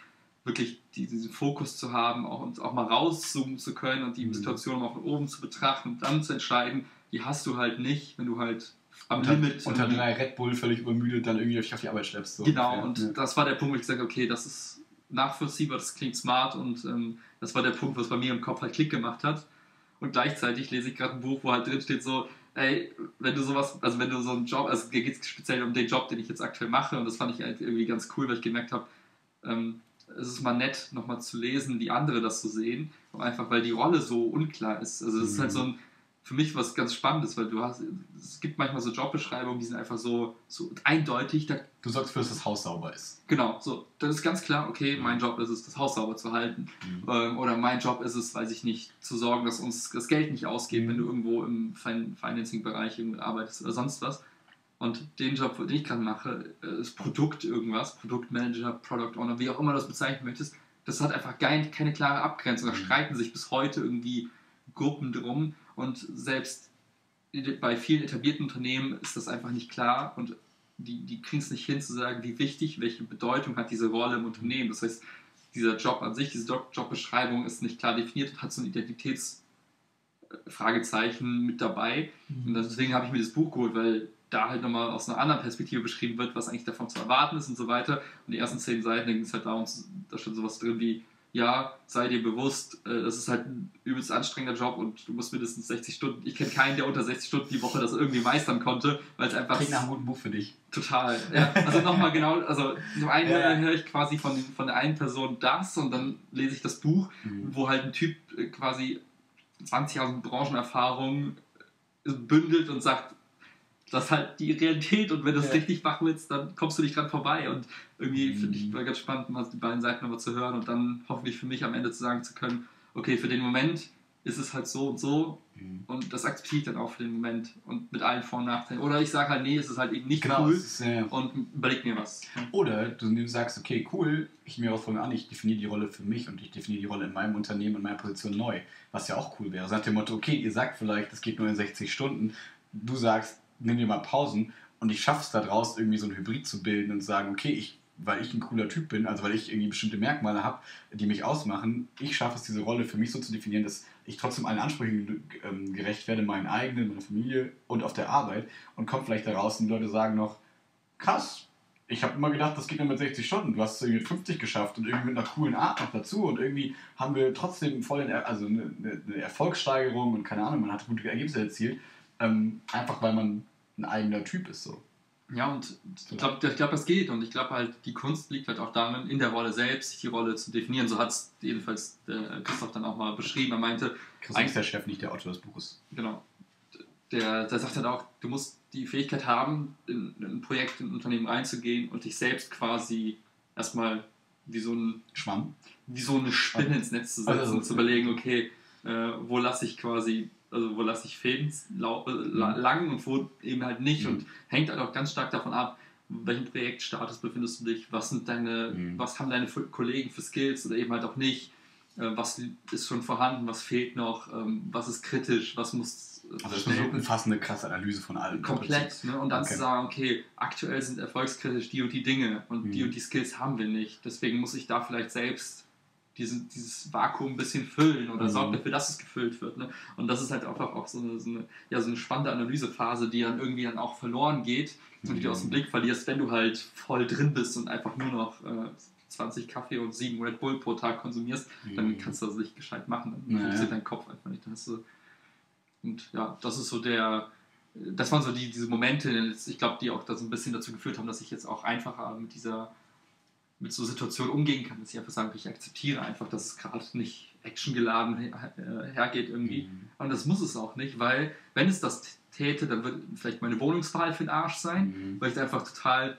C: wirklich die, diesen Fokus zu haben auch, und auch mal rauszoomen zu können und die
D: Mhm.
C: Situation mal von oben zu betrachten und dann zu entscheiden, die hast du halt nicht, wenn du halt am
D: Unter,
C: Limit
D: unter drei Red Bull völlig übermüdet dann irgendwie auf die Arbeit schleppst. So.
C: Genau,
D: Ja,
C: und
D: ja.
C: das war der Punkt, wo ich gesagt habe, okay, das ist nachvollziehbar, das klingt smart und ähm, das war der Punkt, was bei mir im Kopf halt Klick gemacht hat. Und gleichzeitig lese ich gerade ein Buch, wo halt drin steht so, ey, wenn du sowas, also wenn du so einen Job, also hier geht es speziell um den Job, den ich jetzt aktuell mache und das fand ich halt irgendwie ganz cool, weil ich gemerkt habe, ähm, es ist mal nett, nochmal zu lesen, wie andere das so sehen, einfach weil die Rolle so unklar ist. Also das ist halt
D: Mhm.
C: so ein, für mich was ganz Spannendes, weil du hast, es gibt manchmal so Jobbeschreibungen, die sind einfach so, so eindeutig, da
D: Du sorgst für, dass das Haus sauber ist.
C: Genau, so. Dann ist ganz klar, okay, mein Job ist es, das Haus sauber zu halten. Ähm, oder mein Job ist es, weiß ich nicht, zu sorgen, dass uns das Geld nicht ausgeht,
D: Mhm.
C: wenn du irgendwo im fin Financing-Bereich arbeitest oder sonst was. Und den Job, den ich gerade mache, äh, ist Produkt irgendwas, Produktmanager, Product Owner, wie auch immer du das bezeichnen möchtest. Das hat einfach kein, keine klare Abgrenzung. Da
D: Mhm.
C: streiten sich bis heute irgendwie Gruppen drum. Und selbst bei vielen etablierten Unternehmen ist das einfach nicht klar und die, die kriegen es nicht hin zu sagen, wie wichtig, welche Bedeutung hat diese Rolle im Unternehmen. Das heißt, dieser Job an sich, diese Job Jobbeschreibung ist nicht klar definiert und hat so ein Identitätsfragezeichen mit dabei. Und deswegen habe ich mir das Buch geholt, weil da halt nochmal aus einer anderen Perspektive beschrieben wird, was eigentlich davon zu erwarten ist und so weiter. Und die ersten zehn Seiten, da ging es halt darum, da steht sowas drin wie, ja, sei dir bewusst, äh, das ist halt ein übelst anstrengender Job und du musst mindestens 60 Stunden, ich kenne keinen, der unter 60 Stunden die Woche das irgendwie meistern konnte, weil es einfach
D: Klingt nach einem guten Buch für dich.
C: total, ja, also nochmal genau, also zum einen
D: Ja.
C: höre ich quasi von, von der einen Person das und dann lese ich das Buch wo halt ein Typ äh, quasi 20 Jahre Branchenerfahrung äh, bündelt und sagt, das ist halt die Realität und wenn du es
D: Ja.
C: richtig machen willst, dann kommst du nicht dran vorbei und irgendwie
D: Mhm.
C: finde ich war ganz spannend, mal die beiden Seiten nochmal zu hören und dann hoffentlich für mich am Ende zu sagen zu können, okay, für den Moment ist es halt so und so
D: Mhm.
C: und das akzeptiere ich dann auch für den Moment und mit allen Vor- und Nachteilen. Oder ich sage halt, nee, es ist halt eben nicht
D: Genau,
C: cool
D: ist, äh,
C: und überleg mir was.
D: Oder du sagst, okay, cool, ich nehme auch von an, ich definiere die Rolle für mich und ich definiere die Rolle in meinem Unternehmen, in meiner Position neu, was ja auch cool wäre. Nach dem Motto, okay, ihr sagt vielleicht, es geht nur in 60 Stunden, du sagst, nimm dir mal Pausen und ich schaffe es daraus, irgendwie so ein Hybrid zu bilden und sagen, okay, ich, weil ich ein cooler Typ bin, also weil ich irgendwie bestimmte Merkmale habe, die mich ausmachen, ich schaffe es, diese Rolle für mich so zu definieren, dass ich trotzdem allen Ansprüchen ähm, gerecht werde, meinen eigenen, meiner Familie und auf der Arbeit und kommt vielleicht daraus und die Leute sagen noch, krass, ich habe immer gedacht, das geht nur mit 60 Stunden. Du hast es irgendwie mit 50 geschafft und irgendwie mit einer coolen Art noch dazu. Und irgendwie haben wir trotzdem voll also eine, eine eine Erfolgssteigerung und keine Ahnung, man hat gute Ergebnisse erzielt. Ähm, einfach weil man ein eigener Typ ist. So.
C: Ja, und ich glaube, ich glaub, das geht. Und ich glaube halt, die Kunst liegt halt auch darin, in der Rolle selbst sich die Rolle zu definieren. So hat es jedenfalls der Christoph dann auch mal beschrieben. Er meinte,
D: Christoph ist der Chef, nicht der Autor des Buches.
C: genau, der, der sagt halt auch, du musst die Fähigkeit haben, in, in ein Projekt, in ein Unternehmen reinzugehen und dich selbst quasi erstmal wie so, ein,
D: Schwamm.
C: wie so eine Spinne ins Netz zu setzen
D: Also-
C: und zu überlegen, okay, äh, wo lasse ich quasi, also wo lasse ich Fäden äh, la- lang und wo eben halt nicht.
D: Mhm.
C: Und hängt halt auch ganz stark davon ab, in welchem Projektstatus befindest du dich, was sind deine,
D: Mhm.
C: was haben deine Kollegen für Skills oder eben halt auch nicht, äh, was ist schon vorhanden, was fehlt noch, ähm, was ist kritisch, was muss äh,
D: Also das ist eine so umfassende, krasse Analyse von allem.
C: komplett. Ne? Und dann
D: Okay.
C: zu sagen, okay, aktuell sind erfolgskritisch die und die Dinge und
D: Mhm.
C: die und die Skills haben wir nicht. Deswegen muss ich da vielleicht selbst diesen, dieses Vakuum ein bisschen füllen oder
D: Mhm.
C: sorgt dafür, dass es gefüllt wird. Ne? Und das ist halt einfach auch so eine, so, eine, ja, so eine spannende Analysephase, die dann irgendwie dann auch verloren geht und die du
D: Mhm.
C: aus dem Blick verlierst, wenn du halt voll drin bist und einfach nur noch äh, 20 Kaffee und 7 Red Bull pro Tag konsumierst, dann
D: Mhm.
C: kannst du das nicht gescheit machen. Dann
D: Naja.
C: funktioniert dein Kopf einfach nicht. Dann du, und ja, das ist so der, das waren so die, diese Momente, ich glaube, die auch da so ein bisschen dazu geführt haben, dass ich jetzt auch einfacher mit dieser, mit so Situationen umgehen kann, dass ich einfach sage, ich akzeptiere einfach, dass es gerade nicht actiongeladen her, äh, hergeht irgendwie.
D: Mhm.
C: Und das muss es auch nicht, weil wenn es das täte, dann wird vielleicht meine Wohnungswahl für den Arsch sein,
D: Mhm.
C: weil ich da einfach total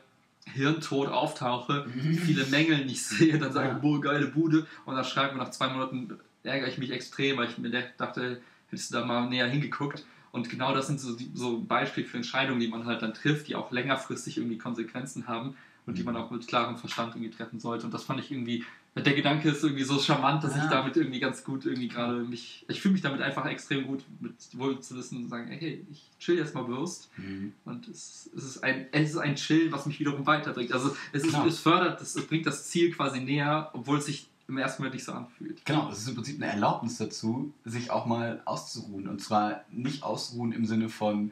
C: hirntot auftauche,
D: Mhm.
C: viele Mängel nicht sehe, dann sage
D: Ja.
C: ich, boah, geile Bude und dann schreibt mir nach zwei Monaten, ärgere ich mich extrem, weil ich mir dachte, hättest du da mal näher hingeguckt. Und genau das sind so, die, so Beispiele für Entscheidungen, die man halt dann trifft, die auch längerfristig irgendwie Konsequenzen haben und die man auch mit klarem Verstand irgendwie treffen sollte. Und das fand ich irgendwie, der Gedanke ist irgendwie so charmant, dass
D: Ja.
C: ich damit irgendwie ganz gut irgendwie gerade mich, ich fühle mich damit einfach extrem gut, mit wohl zu wissen und sagen, hey, ich chill jetzt mal bewusst.
D: Mhm.
C: Und es, es, ist ein, es ist ein Chill, was mich wiederum weiterbringt. Also es, ist, es fördert, es, es bringt das Ziel quasi näher, obwohl es sich im ersten Moment nicht so anfühlt.
D: Genau, es ist im Prinzip eine Erlaubnis dazu, sich auch mal auszuruhen. Und zwar nicht ausruhen im Sinne von,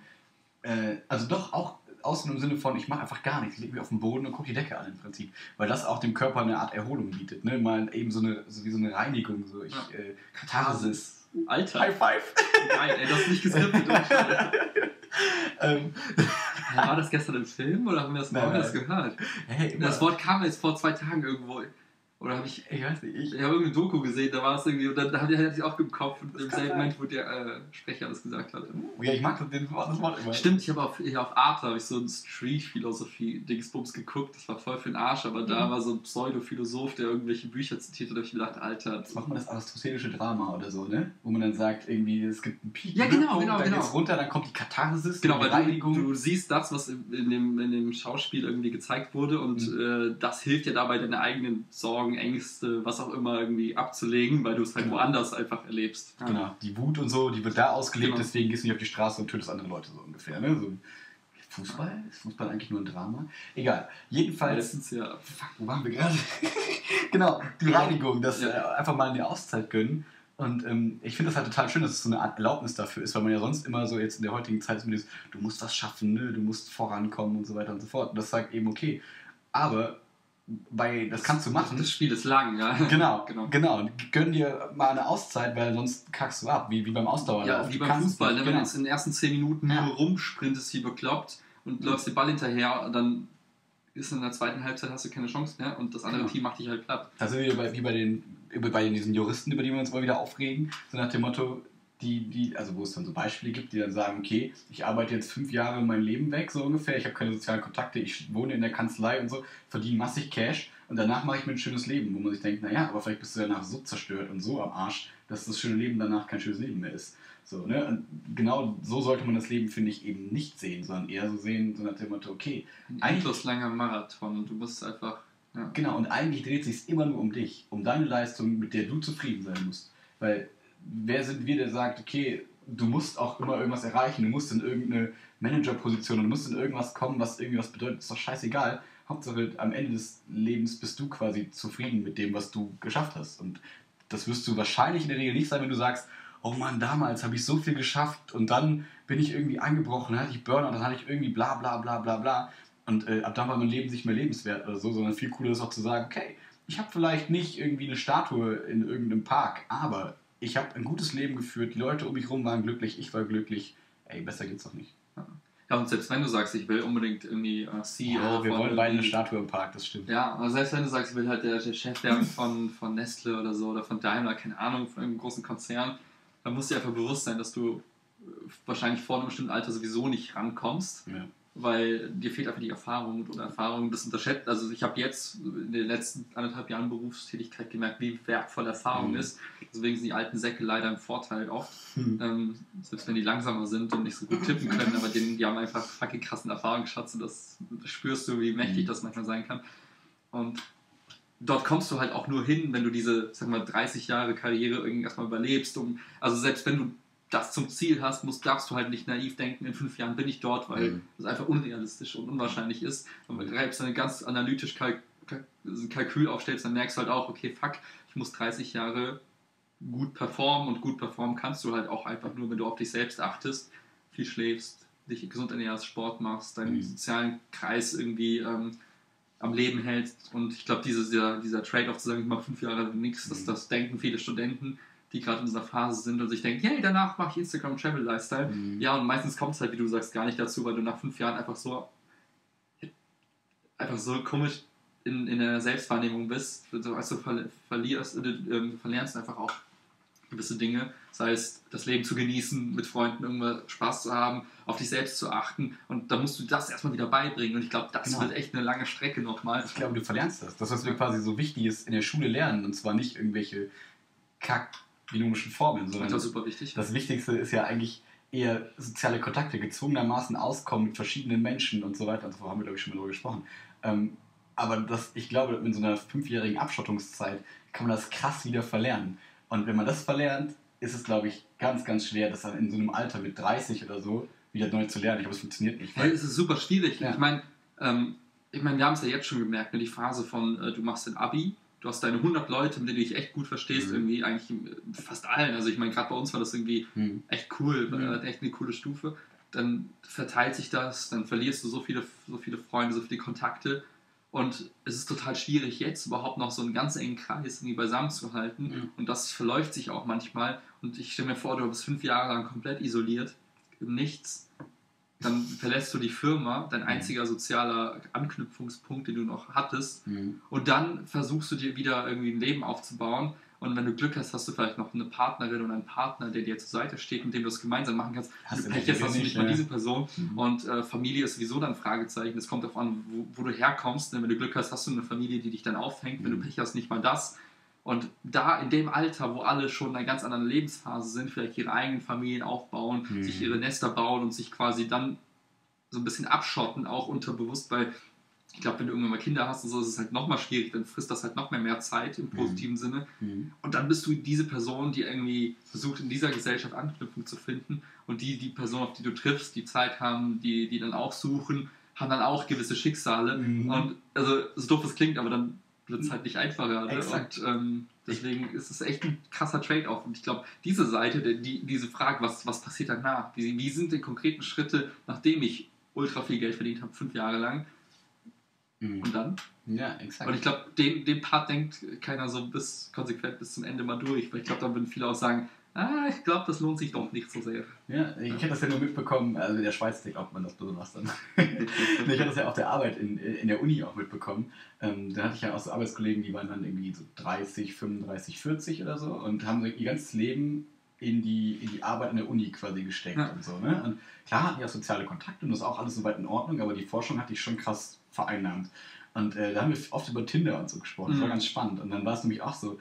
D: äh, also doch auch ausruhen im Sinne von, ich mache einfach gar nichts, ich lege mich auf den Boden und gucke die Decke an im Prinzip. Weil das auch dem Körper eine Art Erholung bietet. Ne? Mal eben so eine, so wie so eine Reinigung, so ich,
C: Ja.
D: äh, Katharsis.
C: Alter,
D: High five!
C: geil, ey, das ist nicht geskriptet. oder?
D: ähm,
C: War das gestern im Film oder haben wir das,
D: Nein, nein.
C: gehört?
D: hey,
C: Das Wort kam jetzt vor zwei Tagen irgendwo. Oder habe ich.
D: ich weiß nicht, ich,
C: Ich habe irgendeine Doku gesehen, da war es irgendwie, und dann da hatte ich- ich auch im Kopf, und
D: Das
C: im selben. Moment, wo der äh, Sprecher das gesagt hat.
D: ja, ich mag das, den, das Wort immer.
C: Stimmt, ich habe auf, hier auf Arte habe ich so ein Street-Philosophie-Dingsbums geguckt, das war voll für den Arsch, aber da
D: Mhm.
C: war so ein Pseudo-Philosoph, der irgendwelche Bücher zitiert und da habe ich mir gedacht, Alter,
D: Jetzt macht man das aristotelische Drama oder so, ne? Wo man dann sagt, irgendwie, es gibt einen Peak,
C: Ja, genau,
D: Höhepunkt,
C: genau,
D: dann
C: genau.
D: geht's runter, dann kommt die Katharsis,
C: Genau,
D: die
C: weil
D: Reinigung.
C: du, du siehst das, was in in dem, in dem Schauspiel irgendwie gezeigt wurde und
D: Mhm.
C: äh, das hilft dir dabei, deine eigenen Sorgen, Ängste, was auch immer irgendwie abzulegen, weil du es halt
D: Genau.
C: woanders einfach erlebst.
D: Genau, die Wut und so, die wird da ausgelebt,
C: Genau.
D: deswegen gehst du nicht auf die Straße und tötest andere Leute so ungefähr. Ne? So, Fußball? Ist Fußball eigentlich nur ein Drama? Egal. Jedenfalls,
C: Meistens ja.
D: fuck, wo waren wir gerade? genau, die Reinigung, das
C: Ja.
D: äh, einfach mal eine Auszeit gönnen. Und ähm, ich finde das halt total schön, dass es so eine Art Erlaubnis dafür ist, weil man ja sonst immer so jetzt in der heutigen Zeit dieses, du musst was schaffen, ne? du musst vorankommen und so weiter und so fort. Und das sagt eben, okay, aber bei, das kannst du machen.
C: Das Spiel ist lang, ja.
D: Genau,
C: Genau.
D: genau, genau. Gönn dir mal eine Auszeit, weil sonst kackst du ab, wie, wie beim Ausdauerlauf.
C: Ja, wie
D: Du
C: beim Fußball,
D: nicht,
C: ne? wenn
D: genau.
C: du jetzt in den ersten 10 Minuten
D: Ja.
C: nur rumsprintest wie bekloppt und läufst den Ball hinterher, dann ist in der zweiten Halbzeit hast du keine Chance mehr und das andere
D: Genau.
C: Team macht dich halt platt.
D: Da sind wir bei, wie bei den, über- bei diesen Juristen, über die wir uns immer wieder aufregen, so nach dem Motto, die, die, also wo es dann so Beispiele gibt, die dann sagen, okay, ich arbeite jetzt fünf Jahre mein Leben weg, so ungefähr, ich habe keine sozialen Kontakte, ich wohne in der Kanzlei und so, verdiene massig Cash und danach mache ich mir ein schönes Leben, wo man sich denkt, naja, aber vielleicht bist du danach so zerstört und so am Arsch, dass das schöne Leben danach kein schönes Leben mehr ist. So, ne? Und genau so sollte man das Leben, finde ich, eben nicht sehen, sondern eher so sehen, so nach dem Motto, okay,
C: Ein endlos langer Marathon und du musst einfach. Ja.
D: Genau, und eigentlich dreht sich immer nur um dich, um deine Leistung, mit der du zufrieden sein musst. Weil wer sind wir, der sagt, okay, du musst auch immer irgendwas erreichen, du musst in irgendeine Managerposition, du musst in irgendwas kommen, was irgendwie was bedeutet, ist doch scheißegal. Hauptsache am Ende des Lebens bist du quasi zufrieden mit dem, was du geschafft hast. Und das wirst du wahrscheinlich in der Regel nicht sein, wenn du sagst, oh Mann, damals habe ich so viel geschafft und dann bin ich irgendwie angebrochen, dann hatte ich Burnout, dann hatte ich irgendwie bla bla bla bla bla. Und äh, ab dann war mein Leben nicht mehr lebenswert oder so, sondern viel cooler ist auch zu sagen, okay, ich habe vielleicht nicht irgendwie eine Statue in irgendeinem Park, aber ich habe ein gutes Leben geführt, die Leute um mich herum waren glücklich, ich war glücklich. Ey, besser geht's doch nicht.
C: ja, und selbst wenn du sagst, ich will unbedingt irgendwie äh, CEO.
D: Ja, wir
C: von
D: wollen beide eine Statue im Park, das stimmt.
C: Ja, aber selbst wenn du sagst, ich will halt der, der Chef werden von, von Nestle oder so oder von Daimler, keine Ahnung, von irgendeinem großen Konzern, dann musst dir einfach bewusst sein, dass du äh, wahrscheinlich vor einem bestimmten Alter sowieso nicht rankommst,
D: Ja.
C: Weil dir fehlt einfach die Erfahrung und Erfahrung, das unterschätzt. Also ich habe jetzt in den letzten anderthalb Jahren Berufstätigkeit gemerkt, wie wertvoll Erfahrung
D: Mhm.
C: ist. Deswegen sind die alten Säcke leider im Vorteil oft.
D: Hm.
C: Ähm, selbst wenn die langsamer sind und nicht so gut tippen können, aber denen, die haben einfach fucking krassen Erfahrungsschatz und das spürst du, wie mächtig
D: Mhm.
C: das manchmal sein kann. Und dort kommst du halt auch nur hin, wenn du diese, sag mal, 30 Jahre Karriere irgendwie erstmal überlebst. Um, also selbst wenn du das zum Ziel hast, musst, darfst du halt nicht naiv denken, in fünf Jahren bin ich dort, weil
D: Mhm.
C: das einfach unrealistisch und unwahrscheinlich ist. Und wenn du dann ganz analytisch Kalk Kalkül aufstellst, dann merkst du halt auch, okay, fuck, ich muss 30 Jahre gut performen und gut performen kannst du halt auch einfach nur, wenn du auf dich selbst achtest, viel schläfst, dich gesund ernährst, Sport machst, deinen
D: Mhm.
C: sozialen Kreis irgendwie ähm, am Leben hältst. Und ich glaube, diese, dieser, dieser Trade-off zu sagen, ich mache fünf Jahre nichts, das,
D: Mhm.
C: das denken viele Studenten, die gerade in dieser Phase sind und sich denken, hey, danach mache ich Instagram Travel Lifestyle.
D: Mhm.
C: Ja, und meistens kommt es halt, wie du sagst, gar nicht dazu, weil du nach fünf Jahren einfach so einfach so komisch in, in der Selbstwahrnehmung bist. Du, also ver, verlierst, äh, du verlernst einfach auch gewisse Dinge. Sei es das Leben zu genießen, mit Freunden irgendwas Spaß zu haben, auf dich selbst zu achten. Und da musst du das erstmal wieder beibringen. Und ich glaube, das
D: Genau.
C: wird echt eine lange Strecke nochmal.
D: Ich glaube, du verlernst das. Das, was wir quasi so wichtig ist in der Schule lernen, und zwar nicht irgendwelche kack-binomischen Formeln,
C: Das
D: sondern
C: ist super wichtig.
D: das Wichtigste ist ja eigentlich eher soziale Kontakte, gezwungenermaßen auskommen mit verschiedenen Menschen und so weiter und so fort, haben wir, glaube ich, schon mal darüber gesprochen. Ähm, aber das, ich glaube, in so einer fünfjährigen Abschottungszeit kann man das krass wieder verlernen. Und wenn man das verlernt, ist es, glaube ich, ganz, ganz schwer, das dann in so einem Alter mit 30 oder so wieder neu zu lernen. Ich glaube, es funktioniert nicht.
C: Hey, es ist super schwierig.
D: Ja.
C: Ich meine, ähm, ich mein, wir haben es ja jetzt schon gemerkt, ne, die Phase von, äh, du machst den Abi, du hast deine 100 Leute, mit denen du dich echt gut verstehst,
D: Mhm.
C: irgendwie eigentlich äh, fast allen. Also ich meine, gerade bei uns war das irgendwie
D: Hm.
C: echt cool,
D: Mhm.
C: äh, echt eine coole Stufe. Dann verteilt sich das, dann verlierst du so viele, so viele Freunde, so viele Kontakte. Und es ist total schwierig, jetzt überhaupt noch so einen ganz engen Kreis irgendwie beisammen zu halten.
D: Mhm.
C: Und das verläuft sich auch manchmal. Und ich stelle mir vor, du bist fünf Jahre lang komplett isoliert, im Nichts. Dann verlässt du die Firma, dein einziger sozialer Anknüpfungspunkt, den du noch hattest.
D: Hm.
C: Und dann versuchst du dir wieder irgendwie ein Leben aufzubauen. Und wenn du Glück hast, hast du vielleicht noch eine Partnerin oder einen Partner, der dir zur Seite steht, mit dem du das gemeinsam machen kannst.
D: Hast
C: wenn
D: du
C: Pech hast, hast du
D: nicht,
C: mal diese Person.
D: Mhm.
C: Und äh, Familie ist sowieso dann ein Fragezeichen. Es kommt darauf an, wo, wo du herkommst. Wenn du Glück hast, hast du eine Familie, die dich dann auffängt. Wenn
D: Mhm.
C: du Pech hast, nicht mal das. Und da in dem Alter, wo alle schon in einer ganz anderen Lebensphase sind, vielleicht ihre eigenen Familien aufbauen,
D: Mhm.
C: sich ihre Nester bauen und sich quasi dann so ein bisschen abschotten, auch unterbewusst, weil ich glaube, wenn du irgendwann mal Kinder hast und so, ist es halt nochmal schwierig, dann frisst das halt noch mehr, mehr Zeit im positiven Sinne.
D: Hm.
C: Und dann bist du diese Person, die irgendwie versucht, in dieser Gesellschaft Anknüpfung zu finden. Und die, die Person, auf die du triffst, die Zeit haben, die, die dann auch suchen, haben dann auch gewisse Schicksale.
D: Mhm.
C: Und also, so doof es klingt, aber dann wird es halt nicht einfacher. Ne?
D: Exakt.
C: Und ähm, deswegen ist es echt ein krasser Trade-off. Und ich glaube, diese Seite, die, die, diese Frage, was, was passiert danach? Wie, wie sind die konkreten Schritte, nachdem ich ultra viel Geld verdient habe, fünf Jahre lang?
D: Hm.
C: Und dann?
D: Ja, exakt.
C: Und ich glaube, den, den Part denkt keiner so bis konsequent bis zum Ende mal durch. Weil ich glaube, dann würden viele auch sagen, ah, ich glaube, das lohnt sich doch nicht so sehr.
D: Ja, ich habe das ja nur mitbekommen, also in der Schweiz glaubt man das besonders dann. ich habe das ja auf der Arbeit in, in der Uni auch mitbekommen. Ähm, da hatte ich ja auch so Arbeitskollegen, die waren dann irgendwie so 30, 35, 40 oder so und haben ihr ganzes Leben in die, in die Arbeit in der Uni quasi gesteckt
C: Ja.
D: und so. Ne? Und klar hatten die auch soziale Kontakte und das ist auch alles soweit in Ordnung, aber die Forschung hat dich schon krass vereinnahmt. Und äh, da haben wir oft über Tinder und so gesprochen. Das war
C: Mhm.
D: ganz spannend. Und dann war es nämlich auch so,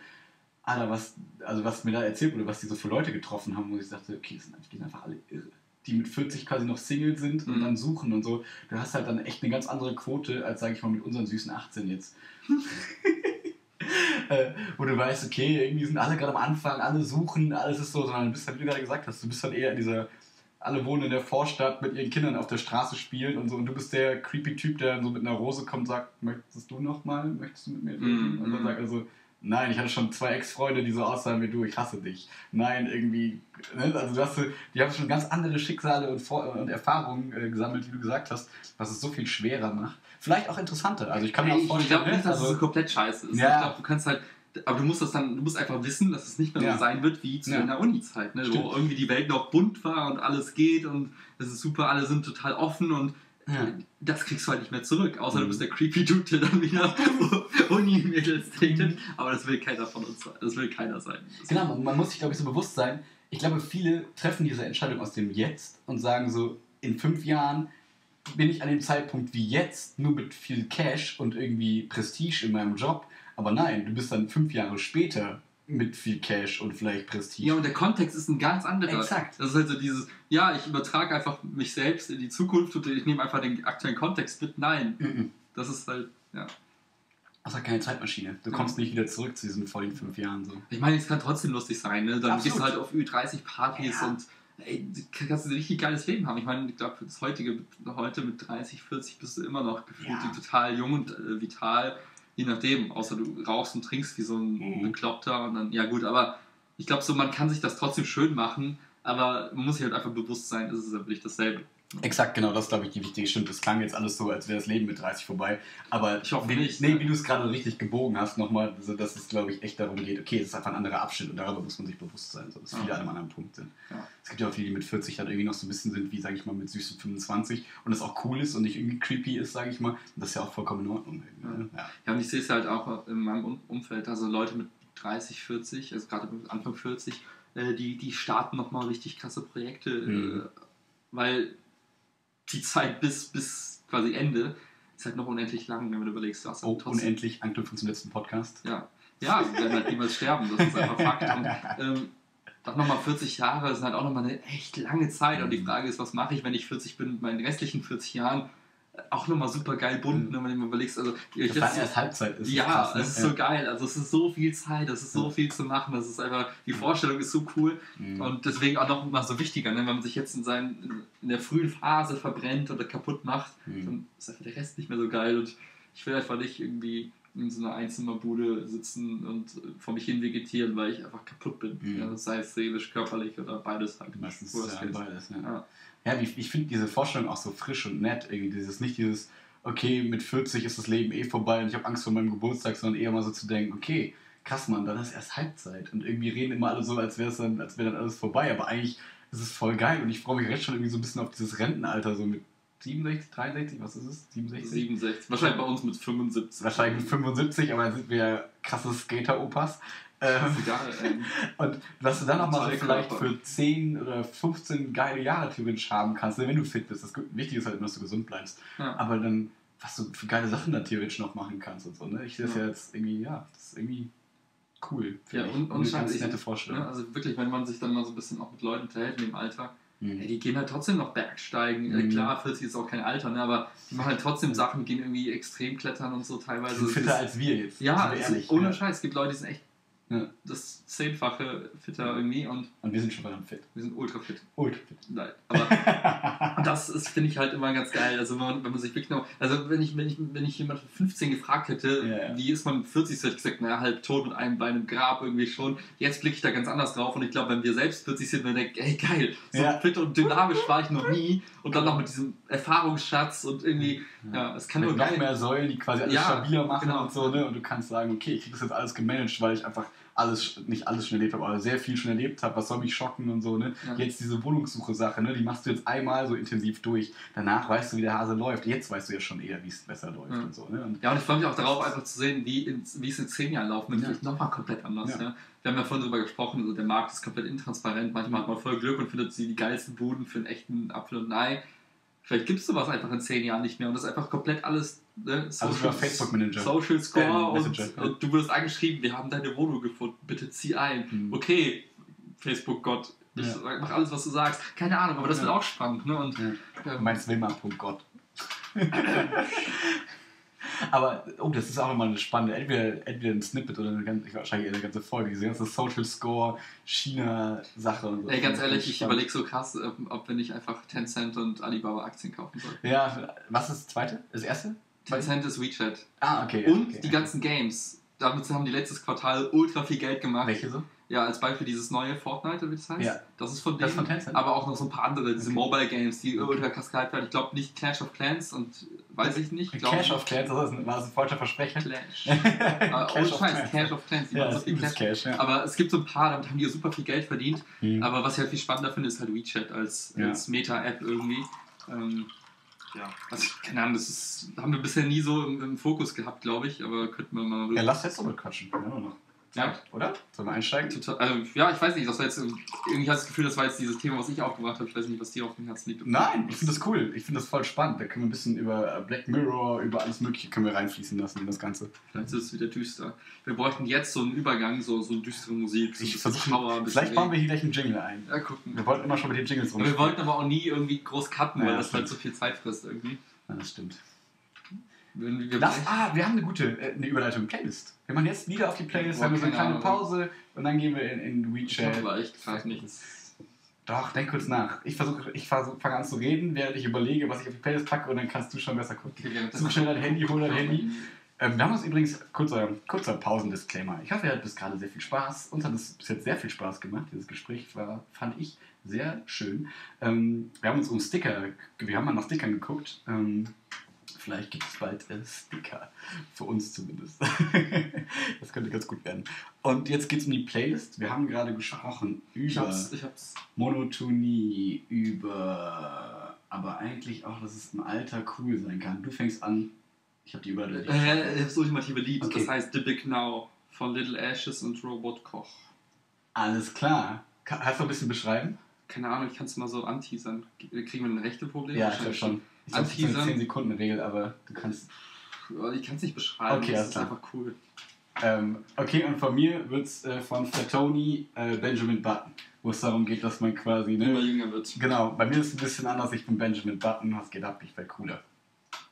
D: Alter, was, also was mir da erzählt wurde, was die so für Leute getroffen haben, wo ich dachte, okay, die sind, einfach- die sind einfach alle irre. Die mit 40 quasi noch Single sind und
C: Mhm.
D: dann suchen und so. Du hast halt dann echt eine ganz andere Quote, als sage ich mal mit unseren süßen 18 jetzt. äh, wo du weißt, okay, irgendwie sind alle gerade am Anfang, alle suchen, alles ist so, sondern du bist halt, wie du gerade gesagt hast, du bist halt eher in dieser, alle wohnen in der Vorstadt mit ihren Kindern auf der Straße spielen und so und du bist der creepy Typ, der dann so mit einer Rose kommt und sagt, möchtest du noch mal, möchtest du mit mir reden?
C: Mhm.
D: Und dann sagt er so, nein, ich hatte schon zwei Ex-Freunde, die so aussahen wie du, ich hasse dich. Nein, irgendwie, ne? also du hast, die haben schon ganz andere Schicksale und, Vor und Erfahrungen äh, gesammelt, wie du gesagt hast, was es so viel schwerer macht. Vielleicht auch interessanter, also ich kann mir auch
C: ich
D: vorstellen,
C: glaube nicht,
D: ne?
C: dass
D: also,
C: es komplett scheiße ist.
D: Ja.
C: Ich glaube, du kannst halt, aber du musst das dann, du musst einfach wissen, dass es nicht mehr
D: Ja.
C: so sein wird wie zu
D: Ja.
C: in der Uni-Zeit, ne? wo irgendwie die Welt noch bunt war und alles geht und es ist super, alle sind total offen und
D: Ja.
C: das kriegst du halt nicht mehr zurück, außer
D: Mhm.
C: du bist der creepy Dude, der dann wieder Uni-Mädels datet, aber das will keiner von uns sein, das will keiner sein. Das
D: Genau, man, man muss sich, glaube ich, so bewusst sein. Ich glaube, viele treffen diese Entscheidung aus dem Jetzt und sagen so, in fünf Jahren bin ich an dem Zeitpunkt wie jetzt, nur mit viel Cash und irgendwie Prestige in meinem Job. Aber nein, du bist dann fünf Jahre später mit viel Cash und vielleicht Prestige.
C: Ja, und der Kontext ist ein ganz anderer.
D: Exakt.
C: Das ist halt so dieses, ja, ich übertrage einfach mich selbst in die Zukunft und ich nehme einfach den aktuellen Kontext mit. Nein,
D: Mhm.
C: das ist halt, ja.
D: Das ist halt keine Zeitmaschine. Du kommst nicht wieder zurück zu diesen vollen fünf Jahren. So.
C: Ich meine, es kann trotzdem lustig sein, ne? Dann
D: Absolut.
C: gehst du halt auf Ü30-Partys
D: Ja.
C: und ey, du kannst ein richtig geiles Leben haben. Ich meine, ich glaube, das heutige, heute mit 30, 40 bist du immer noch gefühlt
D: Ja.
C: total jung und äh, vital, je nachdem. Außer du rauchst und trinkst wie so ein
D: Mhm.
C: Bekloppter und dann, ja gut, aber ich glaube so, man kann sich das trotzdem schön machen, aber man muss sich halt einfach bewusst sein, es ist ja wirklich dasselbe.
D: Exakt, genau, das ist, glaube ich, die wichtige Stimmt. Das klang jetzt alles so, als wäre das Leben mit 30 vorbei. Aber
C: Ich hoffe
D: wie,
C: nicht.
D: Nee, wie du es gerade richtig gebogen hast, nochmal, so, dass es, glaube ich, echt darum geht, okay, es ist einfach ein anderer Abschnitt und darüber muss man sich bewusst sein, so, dass viele
C: Ja.
D: an einem anderen Punkt sind.
C: Ja.
D: Es gibt ja auch viele, die mit 40 dann irgendwie noch so ein bisschen sind, wie, sage ich mal, mit süßen 25 und das auch cool ist und nicht irgendwie creepy ist, sage ich mal. Und das ist ja auch vollkommen in Ordnung. irgendwie, Ja.
C: Ja, und ich sehe es halt auch in meinem Um- Umfeld, also Leute mit 30, 40, also gerade Anfang 40, äh, die, die starten nochmal richtig krasse Projekte,
D: Mhm.
C: äh, weil die Zeit bis, bis quasi Ende ist halt noch unendlich lang, wenn man überlegst, du hast halt
D: Oh,
C: trotzdem-
D: unendlich, Anknüpfung zum letzten Podcast.
C: Ja, ja, wir werden halt niemals sterben, das ist einfach Fakt. Und ähm, dann nochmal 40 Jahre sind halt auch nochmal eine echt lange Zeit. Und die
D: Mhm.
C: Frage ist, was mache ich, wenn ich 40 bin mit meinen restlichen 40 Jahren? Auch nochmal super geil bunt,
D: Mhm.
C: ne, wenn mal überlegst. Also, ich
D: Das war erst Halbzeit. Ist
C: ja,
D: krass, ne?
C: es ist so geil. Also es ist so viel Zeit, es ist so viel zu machen. Das ist einfach, die Vorstellung ist so cool
D: Mhm.
C: und deswegen auch noch mal so wichtiger, ne? wenn man sich jetzt in, seinen, in der frühen Phase verbrennt oder kaputt macht,
D: Mhm.
C: dann ist einfach der Rest nicht mehr so geil und ich will einfach nicht irgendwie in so einer Einzimmerbude sitzen und vor mich hin vegetieren, weil ich einfach kaputt bin.
D: Mhm.
C: Ja, sei es seelisch, körperlich oder beides halt.
D: Meistens ja, beides, ja.
C: Ja.
D: Ja, wie- ich finde diese Vorstellung auch so frisch und nett. Irgendwie dieses, nicht dieses, okay, mit 40 ist das Leben eh vorbei und ich habe Angst vor meinem Geburtstag, sondern eher mal so zu denken, okay, krass, Mann, dann ist erst Halbzeit. Und irgendwie reden immer alle so, als wäre dann, als wäre dann alles vorbei. Aber eigentlich ist es voll geil und ich freue mich jetzt schon irgendwie so ein bisschen auf dieses Rentenalter, so mit 67, 63, was ist es? 67?
C: 67. Wahrscheinlich bei uns mit 75.
D: Wahrscheinlich mit 75, aber dann sind wir ja krasse Skater-Opas. Ähm,
C: egal. Ähm,
D: und dass du dann auch mal so vielleicht
C: Körper.
D: für 10 oder 15 geile Jahre theoretisch haben kannst, ne, wenn du fit bist. Das Wichtige ist halt dass du gesund bleibst.
C: ja.
D: Aber dann, was du für geile Sachen dann theoretisch noch machen kannst und so. Ne? Ich sehe das
C: Ja.
D: ja jetzt irgendwie, ja, das ist irgendwie cool.
C: Ja,
D: ich.
C: und- und
D: eine ganz
C: ich-
D: nette Vorstellung.
C: Ja, also wirklich, wenn man sich dann mal so ein bisschen auch mit Leuten unterhält in dem Alter,
D: Mhm.
C: ey, die gehen halt trotzdem noch Bergsteigen. Äh,
D: Mhm.
C: Klar, 40 ist auch kein Alter, ne, aber die machen halt trotzdem Sachen, gehen irgendwie extrem klettern und so
D: Die
C: teilweise.
D: sind
C: Es
D: fitter als wir jetzt.
C: ja,
D: sind ehrlich.
C: ohne
D: ja.
C: Scheiß, es gibt Leute, die sind echt
D: Ja.
C: das zehnfache fitter irgendwie und
D: Und wir sind schon verdammt fit.
C: wir sind ultra fit.
D: Ultra fit.
C: Nein, aber das ist, finde ich halt immer ganz geil. Also wenn man, wenn man sich wirklich noch, also wenn ich, wenn ich, wenn ich jemand von 15 gefragt hätte,
D: Ja, ja.
C: wie ist man mit 40, so hätte ich gesagt, naja, halb tot mit einem Bein im Grab irgendwie schon. Jetzt blicke ich da ganz anders drauf und ich glaube, wenn wir selbst 40 sind, dann denke ich, ey geil, so fit und dynamisch war ich noch nie und dann noch mit diesem Erfahrungsschatz und irgendwie, ja, es kann
D: Mit
C: nur
D: noch
C: geil
D: mehr Säulen, die quasi alles
C: Ja,
D: stabiler machen
C: genau.
D: und so, ne? Und du kannst sagen, okay, ich krieg das jetzt alles gemanagt, weil ich einfach alles, nicht alles schon erlebt habe, aber sehr viel schon erlebt habe, was soll mich schocken und so, ne?
C: Ja.
D: Jetzt diese Wohnungssuche-Sache, ne? Die machst du jetzt einmal so intensiv durch. Danach weißt du, wie der Hase läuft. Jetzt weißt du ja schon eher, wie es besser läuft
C: Ja.
D: und so, ne? Und
C: Ja, und ich freue mich auch darauf, einfach zu sehen, wie, in, wie es in zehn Jahren laufen wird.
D: Ja.
C: Vielleicht nochmal komplett anders.
D: Ja.
C: Ja. Wir haben ja vorhin darüber gesprochen, also der Markt ist komplett intransparent. Manchmal hat man voll Glück und findet sie die geilsten Buden für einen echten Apfel und ein Ei. Vielleicht gibt es sowas einfach in zehn Jahren nicht mehr und das ist einfach komplett alles ne,
D: über Facebook Manager.
C: Social Score
D: Äh,
C: und,
D: ja.
C: und du wirst angeschrieben, wir haben deine Wohnung gefunden, bitte zieh ein.
D: Mhm.
C: Okay, Facebook-Gott, ich
D: Ja.
C: mach alles, was du sagst. Keine Ahnung, aber das
D: Ja.
C: wird auch spannend. Ne? Und,
D: Ja.
C: ähm,
D: meinst Wilma.gott. Aber, oh, das ist auch nochmal eine spannende, entweder, entweder ein Snippet oder eine ganze, wahrscheinlich eine ganze Folge, diese ganze Social Score, China-Sache und so.
C: Ey, ganz ehrlich, ich überlege so krass, ob, ob wir nicht einfach Tencent und Alibaba Aktien kaufen sollten.
D: Ja, was ist das zweite? Das erste?
C: Tencent ist WeChat.
D: Ah, okay. ja,
C: Und
D: okay.
C: die ganzen Games. Damit haben die letztes Quartal ultra viel Geld gemacht.
D: Welche so?
C: Ja, als Beispiel dieses neue Fortnite, wie das heißt.
D: Ja.
C: Das ist von
D: Das
C: denen.
D: von?
C: Aber auch noch so ein paar andere, diese
D: Okay.
C: Mobile Games, die
D: Okay.
C: ultra krass gehypt werden. Ich glaube nicht Clash of Clans und weiß ich nicht. nicht.
D: of Clans, das war das ein falscher Versprecher?
C: Clash. Aber
D: Cash
C: ohne
D: of Clans.
C: Clash of Clans. Die
D: Ja,
C: so viel Cash.
D: Cash, ja.
C: Aber es gibt so ein paar, damit haben die ja super viel Geld verdient.
D: Mhm.
C: Aber was ich halt viel spannender finde, ist halt WeChat als,
D: Ja.
C: als Meta-App irgendwie. Ähm, ja, also keine Ahnung, das ist, haben wir bisher nie so im, im Fokus gehabt, glaube ich, aber könnten wir mal
D: Ja, lass jetzt nochmal quatschen. Ja, noch.
C: Ja.
D: Oder? Sollen wir einsteigen?
C: Total, also, ja, ich weiß nicht, das war jetzt, irgendwie ich das Gefühl, das war jetzt dieses Thema, was ich aufgebracht habe. Ich weiß nicht, was dir auf dem Herzen liegt.
D: Nein, ich finde das cool. Ich finde das voll spannend. Da können wir ein bisschen über Black Mirror, über alles Mögliche können wir reinfließen lassen in das Ganze.
C: Vielleicht ist es wieder düster. Wir bräuchten jetzt so einen Übergang, so, so düstere Musik. So
D: Ich versuche.
C: Bisschen
D: Vielleicht bauen wir hier gleich einen Jingle ein.
C: Ja, gucken.
D: Wir wollten immer schon mit den Jingles
C: Aber wir wollten aber auch nie irgendwie groß cutten, weil
D: Ja,
C: das halt so viel Zeit frisst irgendwie.
D: Ja, das stimmt. Das, ah, wir haben eine gute äh, eine Überleitung. Playlist. Wir machen jetzt Lieder auf die Playlist,
C: Boah,
D: haben wir so eine kleine. Pause und dann gehen wir in, in
C: ich
D: WeChat.
C: aber echt gerade nichts.
D: Doch, denk kurz nach. Ich versuche, ich versuch, fange an zu reden, während ich überlege, was ich auf die Playlist packe und dann kannst du schon besser gucken.
C: Okay,
D: Such schnell dein Handy, hol dein Handy. Ähm, wir haben uns übrigens, kurzer, kurzer Pausendisclaimer. Ich hoffe, ihr hattet bis gerade sehr viel Spaß. Uns hat es bis jetzt sehr viel Spaß gemacht. Dieses Gespräch war, fand ich, sehr schön. Ähm, wir haben uns um Sticker, wir haben mal nach Stickern geguckt. Ähm, vielleicht gibt es bald äh, Sticker. Für uns zumindest. das könnte ganz gut werden. Und jetzt geht es um die Playlist. Wir haben gerade gesprochen
C: Ich
D: über
C: hab's, ich hab's.
D: Monotonie, über aber eigentlich auch, dass es im Alter cool sein kann. Du fängst an. Ich habe die Überleitung.
C: Äh, das ultimative Lied,
D: Okay.
C: das heißt The Big Now von Little Ashes und Robot Koch.
D: Alles klar. Ka- Kannst du ein bisschen beschreiben?
C: Keine Ahnung, ich kann es mal so anteasern. Kriegen wir ein rechte Problem?
D: Ja, ich glaube schon. Ich glaube, das ist eine
C: Anteasern.
D: 10 Sekunden Regel, aber du kannst.
C: Ich kann es nicht beschreiben,
D: Okay,
C: das ist einfach cool.
D: Ähm, okay, und von mir wird es äh, von Fatoni äh, Benjamin Button, wo es darum geht, dass man quasi.
C: Immer
D: Ne,
C: jünger wird.
D: genau, bei mir ist es ein bisschen anders. Ich bin Benjamin Button. Was geht ab? Ich wäre cooler.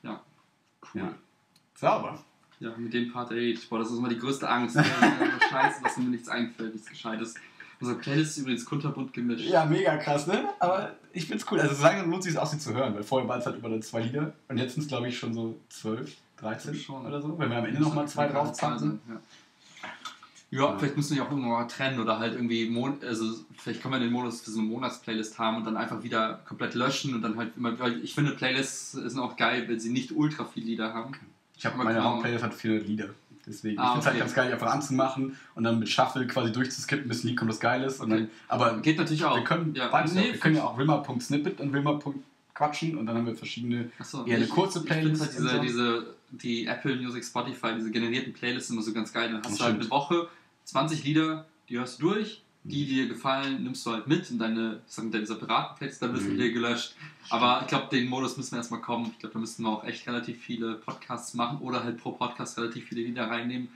C: Cool.
D: Ja. Sauber.
C: Ja, mit dem Part Age. Boah, das ist immer die größte Angst. Ja, Scheiße, dass mir nichts einfällt, nichts Gescheites. Unsere Playlist ist übrigens kunterbunt gemischt.
D: Ja, mega krass, ne? Aber ich find's cool. Also so langsam lohnt sich es auch, sie zu hören, weil vorher waren es halt über zwei Lieder und jetzt sind es, glaube ich, schon so 12, 13
C: Schon.
D: oder so. Wenn wir am Ende nochmal zwei draufzahlen.
C: Ja. Ja, vielleicht müssen wir auch irgendwann mal trennen oder halt irgendwie, Mon also vielleicht können wir den Modus für so eine Monatsplaylist haben und dann einfach wieder komplett löschen und dann halt immer, weil ich finde Playlists sind auch geil, wenn sie nicht ultra viele Lieder haben.
D: Ich habe meine. Hauptplaylist hat viele Lieder. Deswegen,
C: Ah,
D: ich finde es halt
C: okay.
D: ganz geil, einfach anzumachen und dann mit Shuffle quasi durchzuskippen, bis ein Lied kommt, das geil ist. Und
C: Okay.
D: dann, aber
C: Geht natürlich auch.
D: wir können
C: ja. nee,
D: auch. Wir können ja auch Wilma.snippet und Wilma.quatschen und dann haben wir verschiedene.
C: Achso,
D: eher eine
C: ich-
D: kurze
C: ich
D: Playlist
C: finde halt diese,
D: so.
C: diese, die Apple Music, Spotify, diese generierten Playlists immer so ganz geil. Dann hast
D: Das
C: du halt
D: stimmt.
C: eine Woche 20 Lieder, die hörst du durch. Die, die dir gefallen, nimmst du halt mit in deine, sagen, deine separaten Playlists, dann wirst
D: Mhm.
C: du dir gelöscht. Aber ich glaube, den Modus müssen wir erstmal kommen. Ich glaube, da müssten wir auch echt relativ viele Podcasts machen oder halt pro Podcast relativ viele Lieder reinnehmen.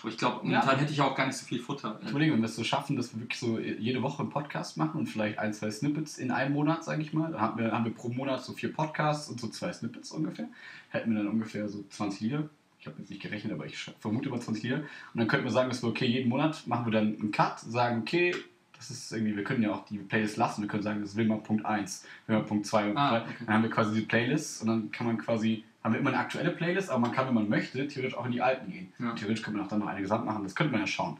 C: Aber ich glaube,
D: Ja.
C: momentan hätte ich auch gar nicht so viel Futter.
D: Ich überlege, wenn wir es so schaffen, dass wir wirklich so jede Woche einen Podcast machen und vielleicht ein, zwei Snippets in einem Monat, sage ich mal. Dann haben wir, haben wir pro Monat so vier Podcasts und so zwei Snippets ungefähr. Hätten wir dann ungefähr so 20 Lieder. Ich habe jetzt nicht gerechnet, aber ich vermute mal 20 Lieder. Und dann könnten wir sagen, dass wir, okay, jeden Monat machen wir dann einen Cut, sagen, okay, das ist irgendwie, wir können ja auch die Playlist lassen. Wir können sagen, das ist Wilma Punkt 1, Wilma Punkt 2 und
C: Ah,
D: 3.
C: okay.
D: Dann haben wir quasi die Playlists und dann kann man quasi, haben wir immer eine aktuelle Playlist, aber man kann, wenn man möchte, theoretisch auch in die alten gehen.
C: Ja.
D: Theoretisch könnte man auch dann noch eine Gesamt machen, das könnte man ja schauen.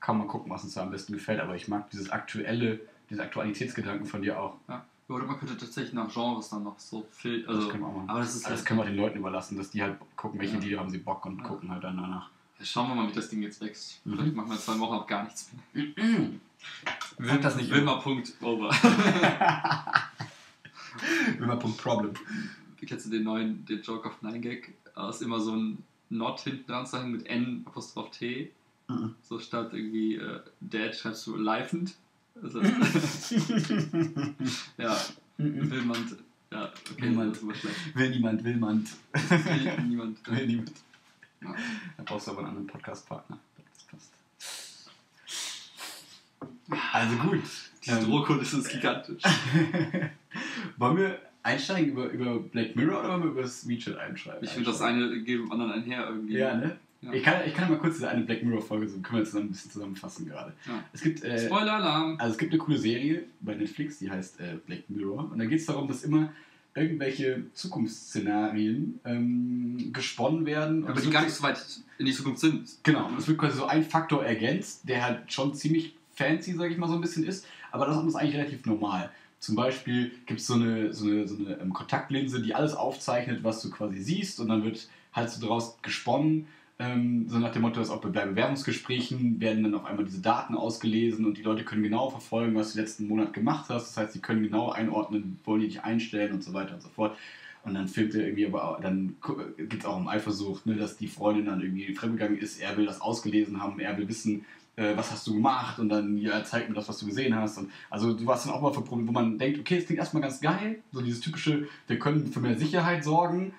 D: Kann man gucken, was uns da am besten gefällt, aber ich mag dieses aktuelle, diese Aktualitätsgedanken von dir auch.
C: Ja. Oder man könnte tatsächlich nach Genres dann noch so viel. Also,
D: das können wir auch machen.
C: aber das ist
D: Aber das
C: halt-
D: können wir den Leuten überlassen, dass die halt gucken, welche
C: Ja.
D: Lieder haben sie Bock und
C: Ja.
D: gucken halt dann danach.
C: Schauen wir mal, wie das Ding jetzt wächst.
D: Mhm.
C: Vielleicht machen wir in zwei Wochen auch gar nichts mehr.
D: Sag das nicht
C: Wilma. Punkt over.
D: Immer Punkt Problem.
C: Kennst du den neuen, den Joke of Nine Gag? Da ist immer so ein Not hinten dran zu hängen mit N Apostroph T.
D: Mhm.
C: So statt irgendwie äh, Dad schreibst du leifend. Also, ja, Wilmand. Ja, okay, das schlecht.
D: Will niemand, will man.
C: Will niemand.
D: Will niemand.
C: Ja.
D: Da brauchst du aber einen anderen Podcast-Partner. Das passt. Also gut.
C: Die
D: Ähm,
C: Drohkulisse ist gigantisch.
D: wollen wir einsteigen über, über Black Mirror oder wollen wir über das WeChat einschreiben?
C: Ich finde das eine geht dem anderen einher irgendwie.
D: Ja, ne?
C: Ja.
D: Ich, kann, ich kann mal kurz diese eine Black Mirror-Folge, so können wir zusammen ein bisschen zusammenfassen gerade.
C: Ja.
D: Es gibt, äh,
C: Spoiler-Alarm!
D: also es gibt eine coole Serie bei Netflix, die heißt äh, Black Mirror. Und da geht es darum, dass immer irgendwelche Zukunftsszenarien ähm, gesponnen werden.
C: Aber die gar nicht so weit in die Zukunft sind.
D: Genau, und es wird quasi so ein Faktor ergänzt, der halt schon ziemlich fancy, sag ich mal, so ein bisschen ist, aber das ist eigentlich relativ normal. Zum Beispiel gibt so es eine, so eine, so eine ähm, Kontaktlinse, die alles aufzeichnet, was du quasi siehst, und dann wird halt so daraus gesponnen, ähm, so nach dem Motto, dass auch bei Bewerbungsgesprächen werden dann auf einmal diese Daten ausgelesen und die Leute können genau verfolgen, was du letzten Monat gemacht hast. Das heißt, sie können genau einordnen, wollen die dich einstellen und so weiter und so fort. Und dann filmt er irgendwie, aber dann geht es auch um Eifersucht, ne, dass die Freundin dann irgendwie fremdgegangen ist, er will das ausgelesen haben, er will wissen, äh, was hast du gemacht und dann ja, zeig mir das, was du gesehen hast. Und also du warst dann auch mal für Probleme, wo man denkt, okay, es klingt erstmal ganz geil, so dieses typische, wir können für mehr Sicherheit sorgen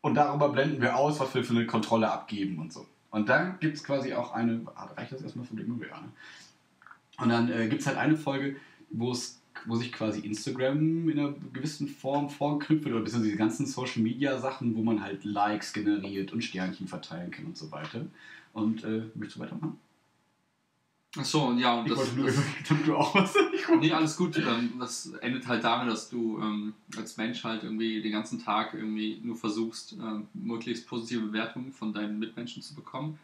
D: und darüber blenden wir aus, was wir für eine Kontrolle abgeben und so. Und dann gibt es quasi auch eine, ah, reicht das erstmal von dem ja, ne? Und dann äh, gibt es halt eine Folge, wo es wo sich quasi Instagram in einer gewissen Form vorknüpft oder bisschen diese ganzen Social Media Sachen, wo man halt Likes generiert und Sternchen verteilen kann und so weiter. Und äh, möchtest du weitermachen?
C: Achso, und ja, und
D: Ich
C: das,
D: nur,
C: das
D: du auch was
C: Nee, alles gut. Ähm, das endet halt damit, dass du ähm, als Mensch halt irgendwie den ganzen Tag irgendwie nur versuchst, ähm, möglichst positive Bewertungen von deinen Mitmenschen zu bekommen.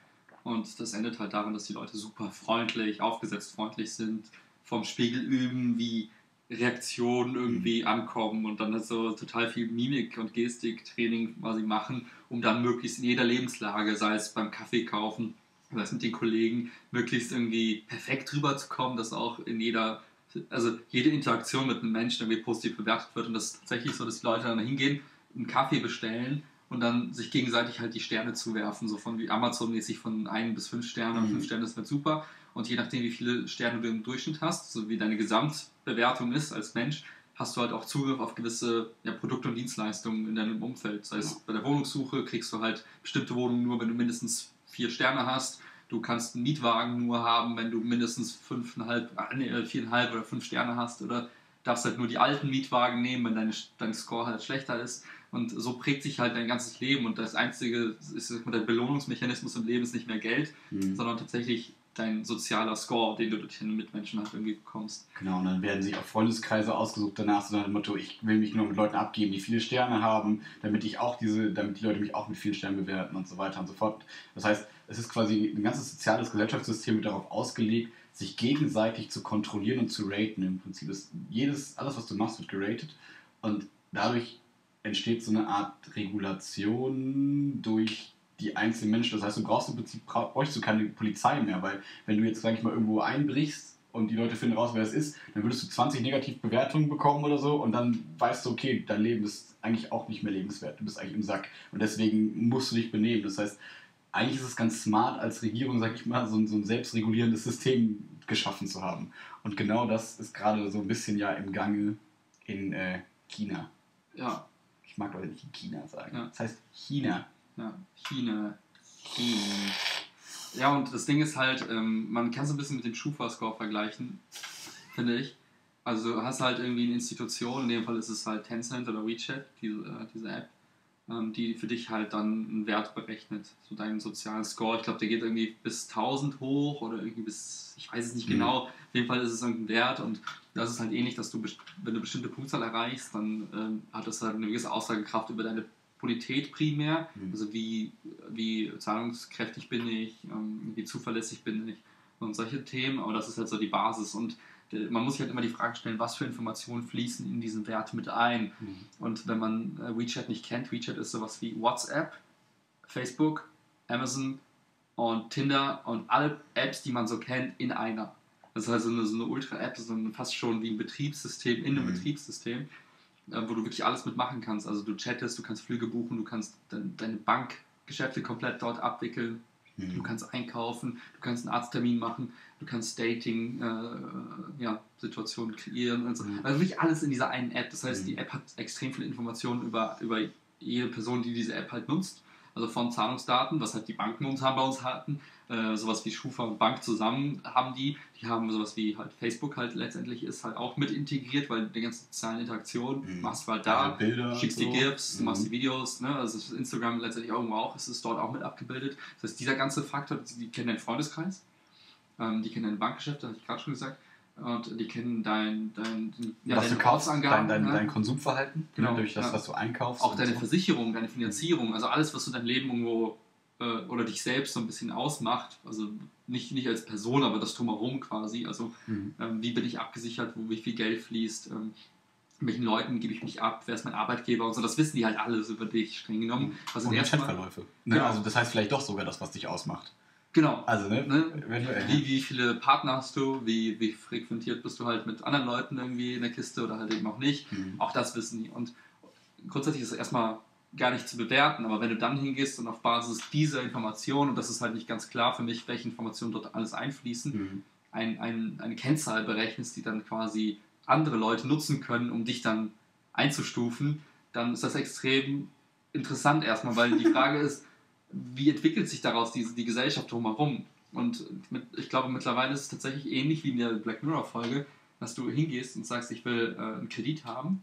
C: Und das endet halt darin, dass die Leute super freundlich, aufgesetzt freundlich sind, vom Spiegel üben, wie Reaktionen irgendwie ankommen und dann halt so total viel Mimik- und Gestiktraining quasi machen, um dann möglichst in jeder Lebenslage, sei es beim Kaffee kaufen, sei es mit den Kollegen, möglichst irgendwie perfekt rüberzukommen, dass auch in jeder, also jede Interaktion mit einem Menschen irgendwie positiv bewertet wird und das ist tatsächlich so, dass die Leute dann hingehen, einen Kaffee bestellen und dann sich gegenseitig halt die Sterne zuwerfen, so von wie Amazon-mäßig von 1 bis 5 Sterne und
D: Mhm.
C: 5 Sterne ist halt super und je nachdem, wie viele Sterne du im Durchschnitt hast, so wie deine Gesamtbewertung ist als Mensch, hast du halt auch Zugriff auf gewisse ja, Produkte und Dienstleistungen in deinem Umfeld. Das heißt,
D: Ja.
C: bei der Wohnungssuche kriegst du halt bestimmte Wohnungen nur, wenn du mindestens vier Sterne hast. Du kannst einen Mietwagen nur haben, wenn du mindestens fünfeinhalb, äh, nee, äh, viereinhalb oder fünf Sterne hast. Oder darfst halt nur die alten Mietwagen nehmen, wenn deine, dein Score halt schlechter ist. Und so prägt sich halt dein ganzes Leben. Und das einzige ist der Belohnungsmechanismus im Leben ist nicht mehr Geld,
D: Mhm.
C: sondern tatsächlich dein sozialer Score, den du durch deine Mitmenschen halt irgendwie bekommst.
D: Genau, und dann werden sich auch Freundeskreise ausgesucht danach, so nach dem Motto, ich will mich nur mit Leuten abgeben, die viele Sterne haben, damit ich auch diese, damit die Leute mich auch mit vielen Sternen bewerten und so weiter und so fort. Das heißt, es ist quasi ein ganzes soziales Gesellschaftssystem wird darauf ausgelegt, sich gegenseitig zu kontrollieren und zu raten. Im Prinzip ist jedes, alles, was du machst, wird geratet und dadurch entsteht so eine Art Regulation durch die einzelnen Menschen. Das heißt, du brauchst im Prinzip bräuchst du keine Polizei mehr, weil wenn du jetzt, sag ich mal, irgendwo einbrichst und die Leute finden raus, wer es ist, dann würdest du 20 Negativbewertungen bekommen oder so und dann weißt du, okay, dein Leben ist eigentlich auch nicht mehr lebenswert. Du bist eigentlich im Sack und deswegen musst du dich benehmen. Das heißt, eigentlich ist es ganz smart, als Regierung, sag ich mal, so ein, so ein selbstregulierendes System geschaffen zu haben. Und genau das ist gerade so ein bisschen ja im Gange in äh, China.
C: Ja,
D: Ich mag Leute nicht China sagen.
C: Ja.
D: Das heißt China.
C: Ja, China. China. Ja, und das Ding ist halt, ähm, man kann es ein bisschen mit dem Schufa-Score vergleichen, finde ich. Also du hast halt irgendwie eine Institution, in dem Fall ist es halt Tencent oder WeChat, diese, äh, diese App, ähm, die für dich halt dann einen Wert berechnet, so deinen sozialen Score. Ich glaube, der geht irgendwie bis 1000 hoch oder irgendwie bis, ich weiß es nicht
D: Mhm.
C: genau, auf jeden Fall ist es irgendein Wert und das ist halt ähnlich, dass du, wenn du bestimmte Punktzahl erreichst, dann ähm, hat das halt eine gewisse Aussagekraft über deine Bonität primär,
D: Mhm.
C: also wie, wie zahlungskräftig bin ich, ähm, wie zuverlässig bin ich und solche Themen, aber das ist halt so die Basis und äh, man muss sich halt immer die Frage stellen, was für Informationen fließen in diesen Wert mit ein. Und wenn man äh, WeChat nicht kennt, WeChat ist sowas wie WhatsApp, Facebook, Amazon und Tinder und alle Apps, die man so kennt, in einer. Das ist also eine, so eine Ultra-App, so ein, fast schon wie ein Betriebssystem in einem
D: Mhm.
C: Betriebssystem, wo du wirklich alles mitmachen kannst. Also du chattest, du kannst Flüge buchen, du kannst dein, deine Bankgeschäfte komplett dort abwickeln, Du
D: Mhm.
C: kannst einkaufen, du kannst einen Arzttermin machen, du kannst Dating, äh, ja, kreieren und so.
D: Mhm.
C: Also wirklich alles in dieser einen App. Das heißt,
D: Mhm.
C: die App hat extrem viele Informationen über, über jede Person, die diese App halt nutzt. Also von Zahlungsdaten, was halt die Banken uns haben bei uns hatten, äh, sowas wie Schufa und Bank zusammen haben die. Die haben sowas wie halt Facebook halt letztendlich ist halt auch mit integriert, weil die ganzen sozialen Interaktionen
D: Mhm.
C: machst du halt
D: Ja,
C: da
D: Bilder
C: schickst
D: und
C: die
D: so.
C: GIFs, du
D: Mhm.
C: machst die Videos, ne? also es ist Instagram letztendlich irgendwo auch, es ist dort auch mit abgebildet. Das heißt, dieser ganze Faktor, die, die kennen deinen Freundeskreis, ähm, die kennen dein Bankgeschäft, das habe ich gerade schon gesagt, und die kennen dein, dein, ja,
D: was du
C: deine
D: kaufst, dein, dein,
C: ne?
D: dein Konsumverhalten,
C: Genau,
D: ne, durch das,
C: ja.
D: was du einkaufst.
C: auch deine
D: so.
C: Versicherung, deine Finanzierung, also alles, was du dein Leben irgendwo äh, oder dich selbst so ein bisschen ausmacht, also nicht, nicht als Person, aber das drumherum quasi, also
D: Mhm.
C: ähm, wie bin ich abgesichert, wo wie viel Geld fließt, ähm, mit welchen Leuten gebe ich mich ab, wer ist mein Arbeitgeber und so, das wissen die halt alles über dich, streng genommen. Also
D: und Chatverläufe. Ne?
C: Genau.
D: Also das heißt vielleicht doch sogar das, was dich ausmacht.
C: Genau.
D: Also, ne?
C: Ne?
D: Wenn du,
C: Wie, wie viele Partner hast du, wie, wie frequentiert bist du halt mit anderen Leuten irgendwie in der Kiste oder halt eben auch nicht.
D: Mhm.
C: Auch das wissen die. Und grundsätzlich ist es erstmal gar nicht zu bewerten, aber wenn du dann hingehst und auf Basis dieser Information, und das ist halt nicht ganz klar für mich, welche Informationen dort alles einfließen,
D: Mhm.
C: ein, ein, eine Kennzahl berechnest, die dann quasi andere Leute nutzen können, um dich dann einzustufen, dann ist das extrem interessant erstmal, weil die Frage ist, wie entwickelt sich daraus die, die Gesellschaft drumherum? Und mit, ich glaube, mittlerweile ist es tatsächlich ähnlich wie in der Black Mirror-Folge, dass du hingehst und sagst, ich will äh, einen Kredit haben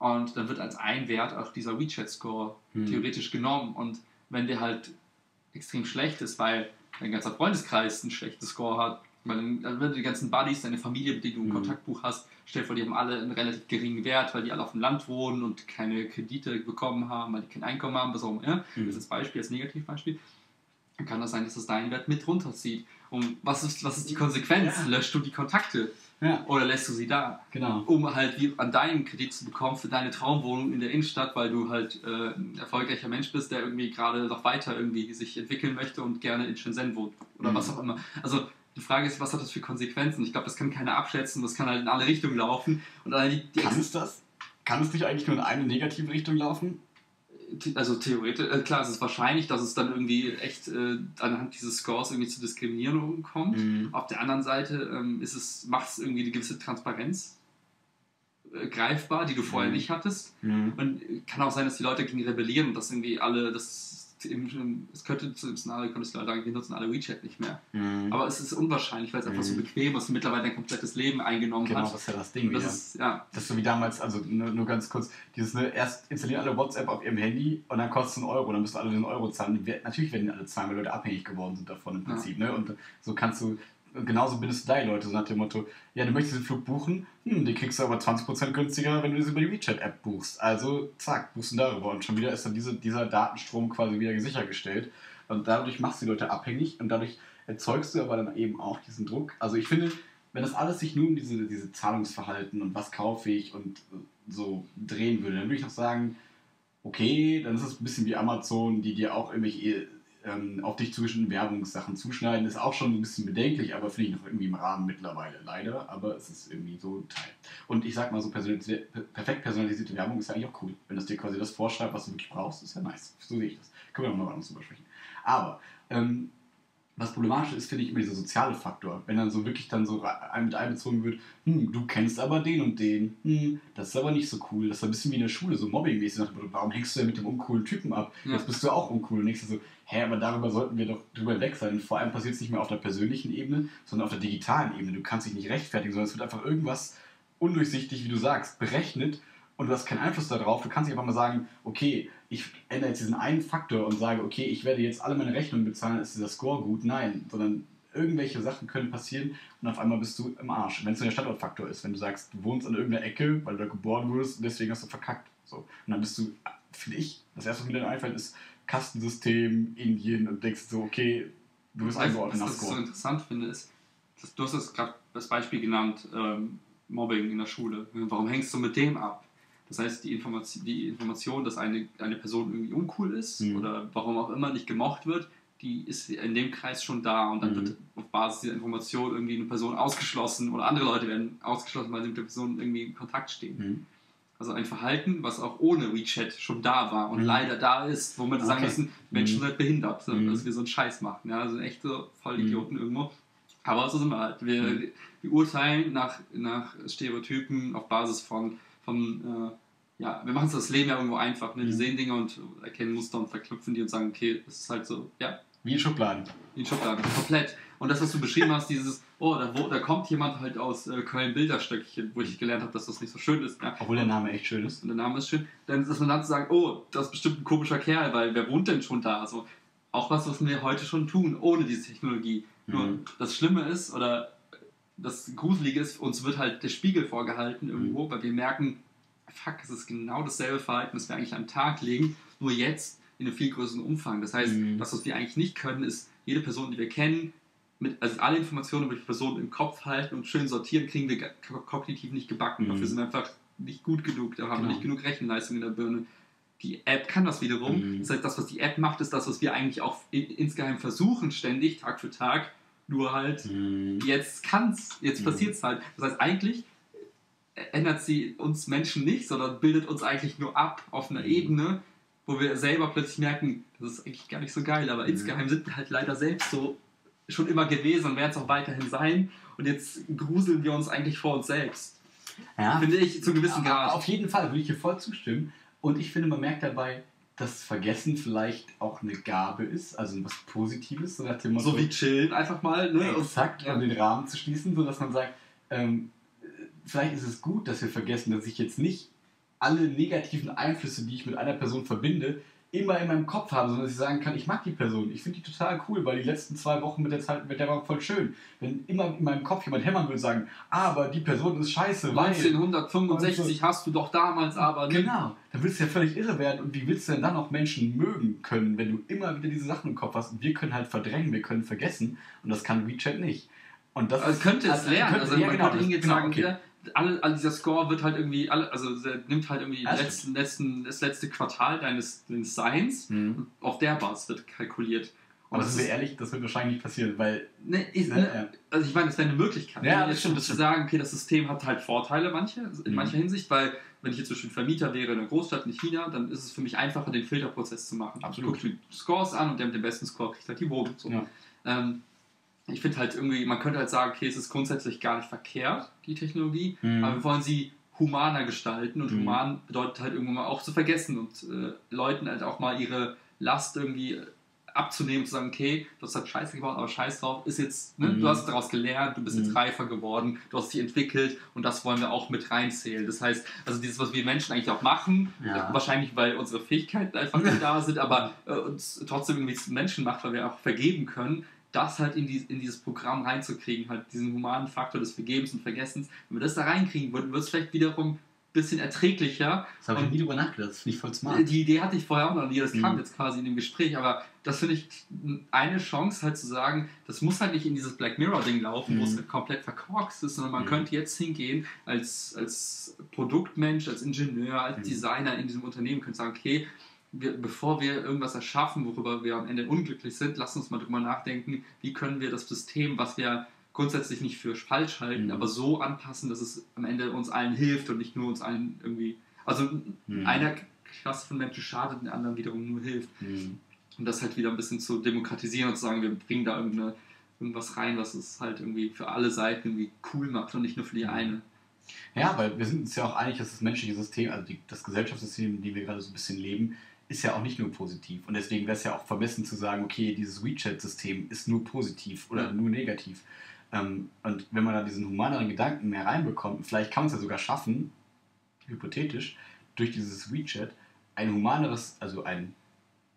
C: und dann wird als ein Wert auch dieser WeChat-Score
D: Hm.
C: theoretisch genommen. Und wenn der halt extrem schlecht ist, weil dein ganzer Freundeskreis einen schlechten Score hat, weil dann, dann wenn du die ganzen Buddies, deine Familie, mit denen du ein
D: Mhm.
C: Kontaktbuch hast, stell vor, die haben alle einen relativ geringen Wert, weil die alle auf dem Land wohnen und keine Kredite bekommen haben, weil die kein Einkommen haben, was auch immer.
D: Mhm.
C: Das ist als Beispiel, als Negativbeispiel. Dann kann das sein, dass es deinen Wert mit runterzieht. Und was ist, was ist die Konsequenz?
D: Ja.
C: Löschst du die Kontakte
D: Ja,
C: oder lässt du sie da?
D: genau.
C: um halt wie an deinen Kredit zu bekommen für deine Traumwohnung in der Innenstadt, weil du halt äh, ein erfolgreicher Mensch bist, der irgendwie gerade noch weiter irgendwie sich entwickeln möchte und gerne in Shenzhen wohnt oder
D: Mhm.
C: was auch immer. Also die Frage ist, was hat das für Konsequenzen? Ich glaube, das kann keiner abschätzen, das kann halt in alle Richtungen laufen und die, die
D: Kann es das? Kann es nicht eigentlich nur in eine negative Richtung laufen?
C: Also theoretisch, äh, klar, es ist wahrscheinlich, dass es dann irgendwie echt äh, anhand dieses Scores irgendwie zu Diskriminierung kommt.
D: Mhm.
C: Auf der anderen Seite ähm, ist es, macht es irgendwie eine gewisse Transparenz äh, greifbar, die du vorher
D: Mhm.
C: nicht hattest.
D: Mhm.
C: Und kann auch sein, dass die Leute gegen rebellieren und dass irgendwie alle, das im, es könnte zu dem Szenario, könntest du halt sagen, wir nutzen alle WeChat nicht mehr.
D: Mhm.
C: Aber es ist unwahrscheinlich, weil es einfach so
D: Mhm.
C: bequem ist und mittlerweile dein komplettes Leben eingenommen
D: genau,
C: hat.
D: das ist ja das Ding
C: das
D: wieder.
C: ist, ja,
D: Das ist so wie damals, also nur, nur ganz kurz, dieses, ne, erst installieren alle WhatsApp auf ihrem Handy und dann kostet es einen Euro, dann müssen alle den Euro zahlen. Wir- Natürlich werden die alle zahlen, weil Leute abhängig geworden sind davon im
C: Ja.
D: Prinzip. Ne? Und so kannst du, genauso bindest du deine Leute, so nach dem Motto, ja, du möchtest den Flug buchen, hm, den kriegst du aber 20% günstiger, wenn du das über die WeChat-App buchst. Also, zack, buchst du darüber. Und schon wieder ist dann diese, dieser Datenstrom quasi wieder sichergestellt. Und dadurch machst du die Leute abhängig und dadurch erzeugst du aber dann eben auch diesen Druck. Also ich finde, wenn das alles sich nur um diese, diese Zahlungsverhalten und was kaufe ich und so drehen würde, dann würde ich noch sagen, okay, dann ist es ein bisschen wie Amazon, die dir auch irgendwelche ähm, auf dich zugeschnittenen Werbungssachen zuschneiden. Ist auch schon ein bisschen bedenklich, aber finde ich noch irgendwie im Rahmen mittlerweile, leider. Aber es ist irgendwie so ein Teil. Und ich sag mal, so personalisierte, perfekt personalisierte Werbung ist eigentlich auch cool. Wenn das dir quasi das vorschreibt, was du wirklich brauchst, ist ja nice. So sehe ich das. Können wir noch mal anders drüber sprechen. Aber ähm, was problematisch ist, finde ich immer dieser soziale Faktor. Wenn dann so wirklich dann so ein- mit einbezogen wird, hm, du kennst aber den und den, hm, das ist aber nicht so cool. Das ist ein bisschen wie in der Schule, so mobbingmäßig. Warum hängst du denn mit dem uncoolen Typen ab?
C: Ja.
D: Jetzt bist du auch uncool. Und denkst du so, hä, aber darüber sollten wir doch drüber weg sein. Vor allem passiert es nicht mehr auf der persönlichen Ebene, sondern auf der digitalen Ebene. Du kannst dich nicht rechtfertigen, sondern es wird einfach irgendwas undurchsichtig, wie du sagst, berechnet und du hast keinen Einfluss darauf. Du kannst nicht einfach mal sagen, okay, ich ändere jetzt diesen einen Faktor und sage, okay, ich werde jetzt alle meine Rechnungen bezahlen, ist dieser Score gut. Nein, sondern irgendwelche Sachen können passieren und auf einmal bist du im Arsch. Wenn es nur der Standortfaktor ist, wenn du sagst, du wohnst an irgendeiner Ecke, weil du da geboren wurdest und deswegen hast du verkackt. So. Und dann bist du, finde ich, das erste, was mir dann einfällt, ist Kastensystem, Indien und denkst so, okay, du bist eingeordnet nach
C: was ich so
D: Score.
C: interessant finde, ist, du hast das gerade das Beispiel genannt, ähm, Mobbing in der Schule. Warum hängst du mit dem ab? Das heißt, die Information, die Information dass eine, eine Person irgendwie uncool ist
D: Mhm.
C: oder warum auch immer nicht gemocht wird, die ist in dem Kreis schon da und dann
D: Mhm.
C: wird auf Basis dieser Information irgendwie eine Person ausgeschlossen oder andere Leute werden ausgeschlossen, weil sie mit der Person irgendwie in Kontakt stehen.
D: Mhm.
C: Also ein Verhalten, was auch ohne WeChat schon da war und
D: Mhm.
C: leider da ist, wo wir sagen
D: Okay.
C: müssen, Menschen
D: Mhm.
C: sind behindert, so,
D: Mhm.
C: dass wir so einen Scheiß machen. Ja? Also echt so voll
D: Mhm.
C: Idioten irgendwo. Aber so sind wir halt. Wir, wir urteilen nach, nach Stereotypen auf Basis von, von äh, ja, wir machen uns das Leben ja irgendwo einfach. Ne? Wir
D: Mhm.
C: sehen Dinge und erkennen Muster und verknüpfen die und sagen, okay, das ist halt so, ja,
D: Wie in Schubladen.
C: in Schubladen, komplett. Und das, was du beschrieben hast, dieses, oh, da, wo, da kommt jemand halt aus äh, Köln-Bilderstöckchen, wo ich gelernt habe, dass das nicht so schön ist. Ja?
D: Obwohl der Name echt schön ist.
C: und der Name ist schön, dann ist man dann zu sagen, oh, das ist bestimmt ein komischer Kerl, weil wer wohnt denn schon da? Also auch was, was wir heute schon tun, ohne diese Technologie. Nur
D: Mhm.
C: das Schlimme ist, oder das Gruselige ist, uns wird halt der Spiegel vorgehalten irgendwo,
D: Mhm.
C: weil wir merken, fuck, es ist genau dasselbe Verhalten, das wir eigentlich am Tag legen, nur jetzt in einem viel größeren Umfang. Das heißt,
D: Mhm.
C: das, was wir eigentlich nicht können, ist, jede Person, die wir kennen, mit, also alle Informationen über die Person im Kopf halten und schön sortieren, kriegen wir kognitiv nicht gebacken.
D: Mhm.
C: Dafür sind wir einfach nicht gut genug, da haben wir
D: Genau.
C: nicht genug Rechenleistung in der Birne. Die App kann das wiederum.
D: Mhm.
C: Das heißt, das, was die App macht, ist das, was wir eigentlich auch in, insgeheim versuchen, ständig, Tag für Tag. Nur halt,
D: Mhm.
C: jetzt kann's, jetzt
D: Mhm.
C: passiert's halt. Das heißt, eigentlich ändert sie uns Menschen nicht, sondern bildet uns eigentlich nur ab auf einer
D: Mhm.
C: Ebene, wo wir selber plötzlich merken, das ist eigentlich gar nicht so geil, aber
D: Mhm.
C: insgeheim sind wir halt leider selbst so schon immer gewesen und werden es auch weiterhin sein. Und jetzt gruseln wir uns eigentlich vor uns selbst.
D: Ja,
C: Finde ich zu gewissen
D: Ja,
C: Grad.
D: Auf jeden Fall würde ich hier voll zustimmen. Und ich finde, man merkt dabei, dass Vergessen vielleicht auch eine Gabe ist, also was Positives, so nach dem Motto,
C: So wie chillen einfach mal. Ne?
D: Exakt,
C: ja.
D: um den Rahmen zu schließen, sodass man sagt, ähm, vielleicht ist es gut, dass wir vergessen, dass ich jetzt nicht alle negativen Einflüsse, die ich mit einer Person verbinde, immer in meinem Kopf habe, sondern dass ich sagen kann, ich mag die Person, ich finde die total cool, weil die letzten zwei Wochen mit der Zeit, mit der war voll schön. Wenn immer in meinem Kopf jemand hämmern würde sagen, aber die Person ist scheiße, weil...
C: 1965 hast du doch damals aber. Ne?
D: Genau, dann willst du ja völlig irre werden. Und wie willst du denn dann auch Menschen mögen können, wenn du immer wieder diese Sachen im Kopf hast? Und wir können halt verdrängen, wir können vergessen. Und das kann WeChat nicht. Und das
C: Also
D: ist-
C: könnte es
D: also,
C: lernen.
D: könnte-
C: Also
D: ja,
C: man
D: genau,
C: könnte hingehen und
D: genau,
C: sagen,
D: okay.
C: wieder, alle, all dieser Score wird halt irgendwie, alle, also nimmt halt irgendwie den letzten, letzten, das letzte Quartal deines, deines Seins
D: Mhm.
C: und auf der Basis wird kalkuliert. Und
D: Aber
C: das ist,
D: ehrlich, das wird wahrscheinlich nicht passieren, weil.
C: ne, ist,
D: Ne,
C: ne, also ich meine, das wäre eine Möglichkeit.
D: Ja,
C: ne,
D: das stimmt, das
C: zu sagen, okay, das System hat halt Vorteile manche, in
D: Mhm.
C: mancher Hinsicht, weil wenn ich jetzt zum Beispiel Vermieter wäre in einer Großstadt in China, dann ist es für mich einfacher, den Filterprozess zu machen.
D: Absolut.
C: Ich gucke mir Scores an und der mit dem besten Score kriegt halt die Wohnung. So.
D: Ja.
C: Ähm, ich finde halt irgendwie, man könnte halt sagen, okay, es ist grundsätzlich gar nicht verkehrt, die Technologie,
D: Mhm.
C: aber wir wollen sie humaner gestalten und
D: Mhm.
C: human bedeutet halt irgendwann mal auch zu vergessen und äh, Leuten halt auch mal ihre Last irgendwie abzunehmen, zu sagen, okay, du hast halt Scheiße gebaut, aber Scheiß drauf, ist jetzt, ne?
D: Mhm.
C: du hast daraus gelernt, du bist jetzt
D: Mhm.
C: reifer geworden, du hast dich entwickelt und das wollen wir auch mit reinzählen. Das heißt, also dieses, was wir Menschen eigentlich auch machen,
D: Ja.
C: äh, wahrscheinlich weil unsere Fähigkeiten einfach nicht da sind, aber äh, uns trotzdem irgendwie zu Menschen macht, weil wir auch vergeben können, das halt in, die, in dieses Programm reinzukriegen, halt diesen humanen Faktor des Vergebens und Vergessens. Wenn wir das da reinkriegen würden, wird es vielleicht wiederum ein bisschen erträglicher.
D: Das habe ich nie drüber nachgedacht, das finde ich voll smart.
C: Die Idee hatte ich vorher auch noch nie, das kam
D: Mhm.
C: jetzt quasi in dem Gespräch, aber das finde ich eine Chance halt zu sagen, das muss halt nicht in dieses Black Mirror-Ding laufen, wo es
D: Mhm.
C: halt komplett verkorkst ist, sondern man
D: Mhm.
C: könnte jetzt hingehen als, als Produktmensch, als Ingenieur, als
D: Mhm.
C: Designer in diesem Unternehmen, könnte sagen, okay, wir, bevor wir irgendwas erschaffen, worüber wir am Ende unglücklich sind, lass uns mal drüber nachdenken, wie können wir das System, was wir grundsätzlich nicht für falsch halten,
D: Mhm.
C: aber so anpassen, dass es am Ende uns allen hilft und nicht nur uns allen irgendwie, also
D: Mhm.
C: einer Klasse von Menschen schadet, den anderen wiederum nur hilft.
D: Mhm.
C: Und das halt wieder ein bisschen zu demokratisieren und zu sagen, wir bringen da irgendeine, irgendwas rein, was es halt irgendwie für alle Seiten irgendwie cool macht und nicht nur für die eine.
D: Ja, weil wir sind uns ja auch einig, dass das menschliche System, also die, das Gesellschaftssystem, in dem wir gerade so ein bisschen leben, ist ja auch nicht nur positiv. Und deswegen wäre es ja auch vermessen zu sagen, okay, dieses WeChat-System ist nur positiv oder
C: Ja.
D: nur negativ. Ähm, und wenn man da diesen humaneren Gedanken mehr reinbekommt, vielleicht kann man es ja sogar schaffen, hypothetisch, durch dieses WeChat ein humaneres, also ein,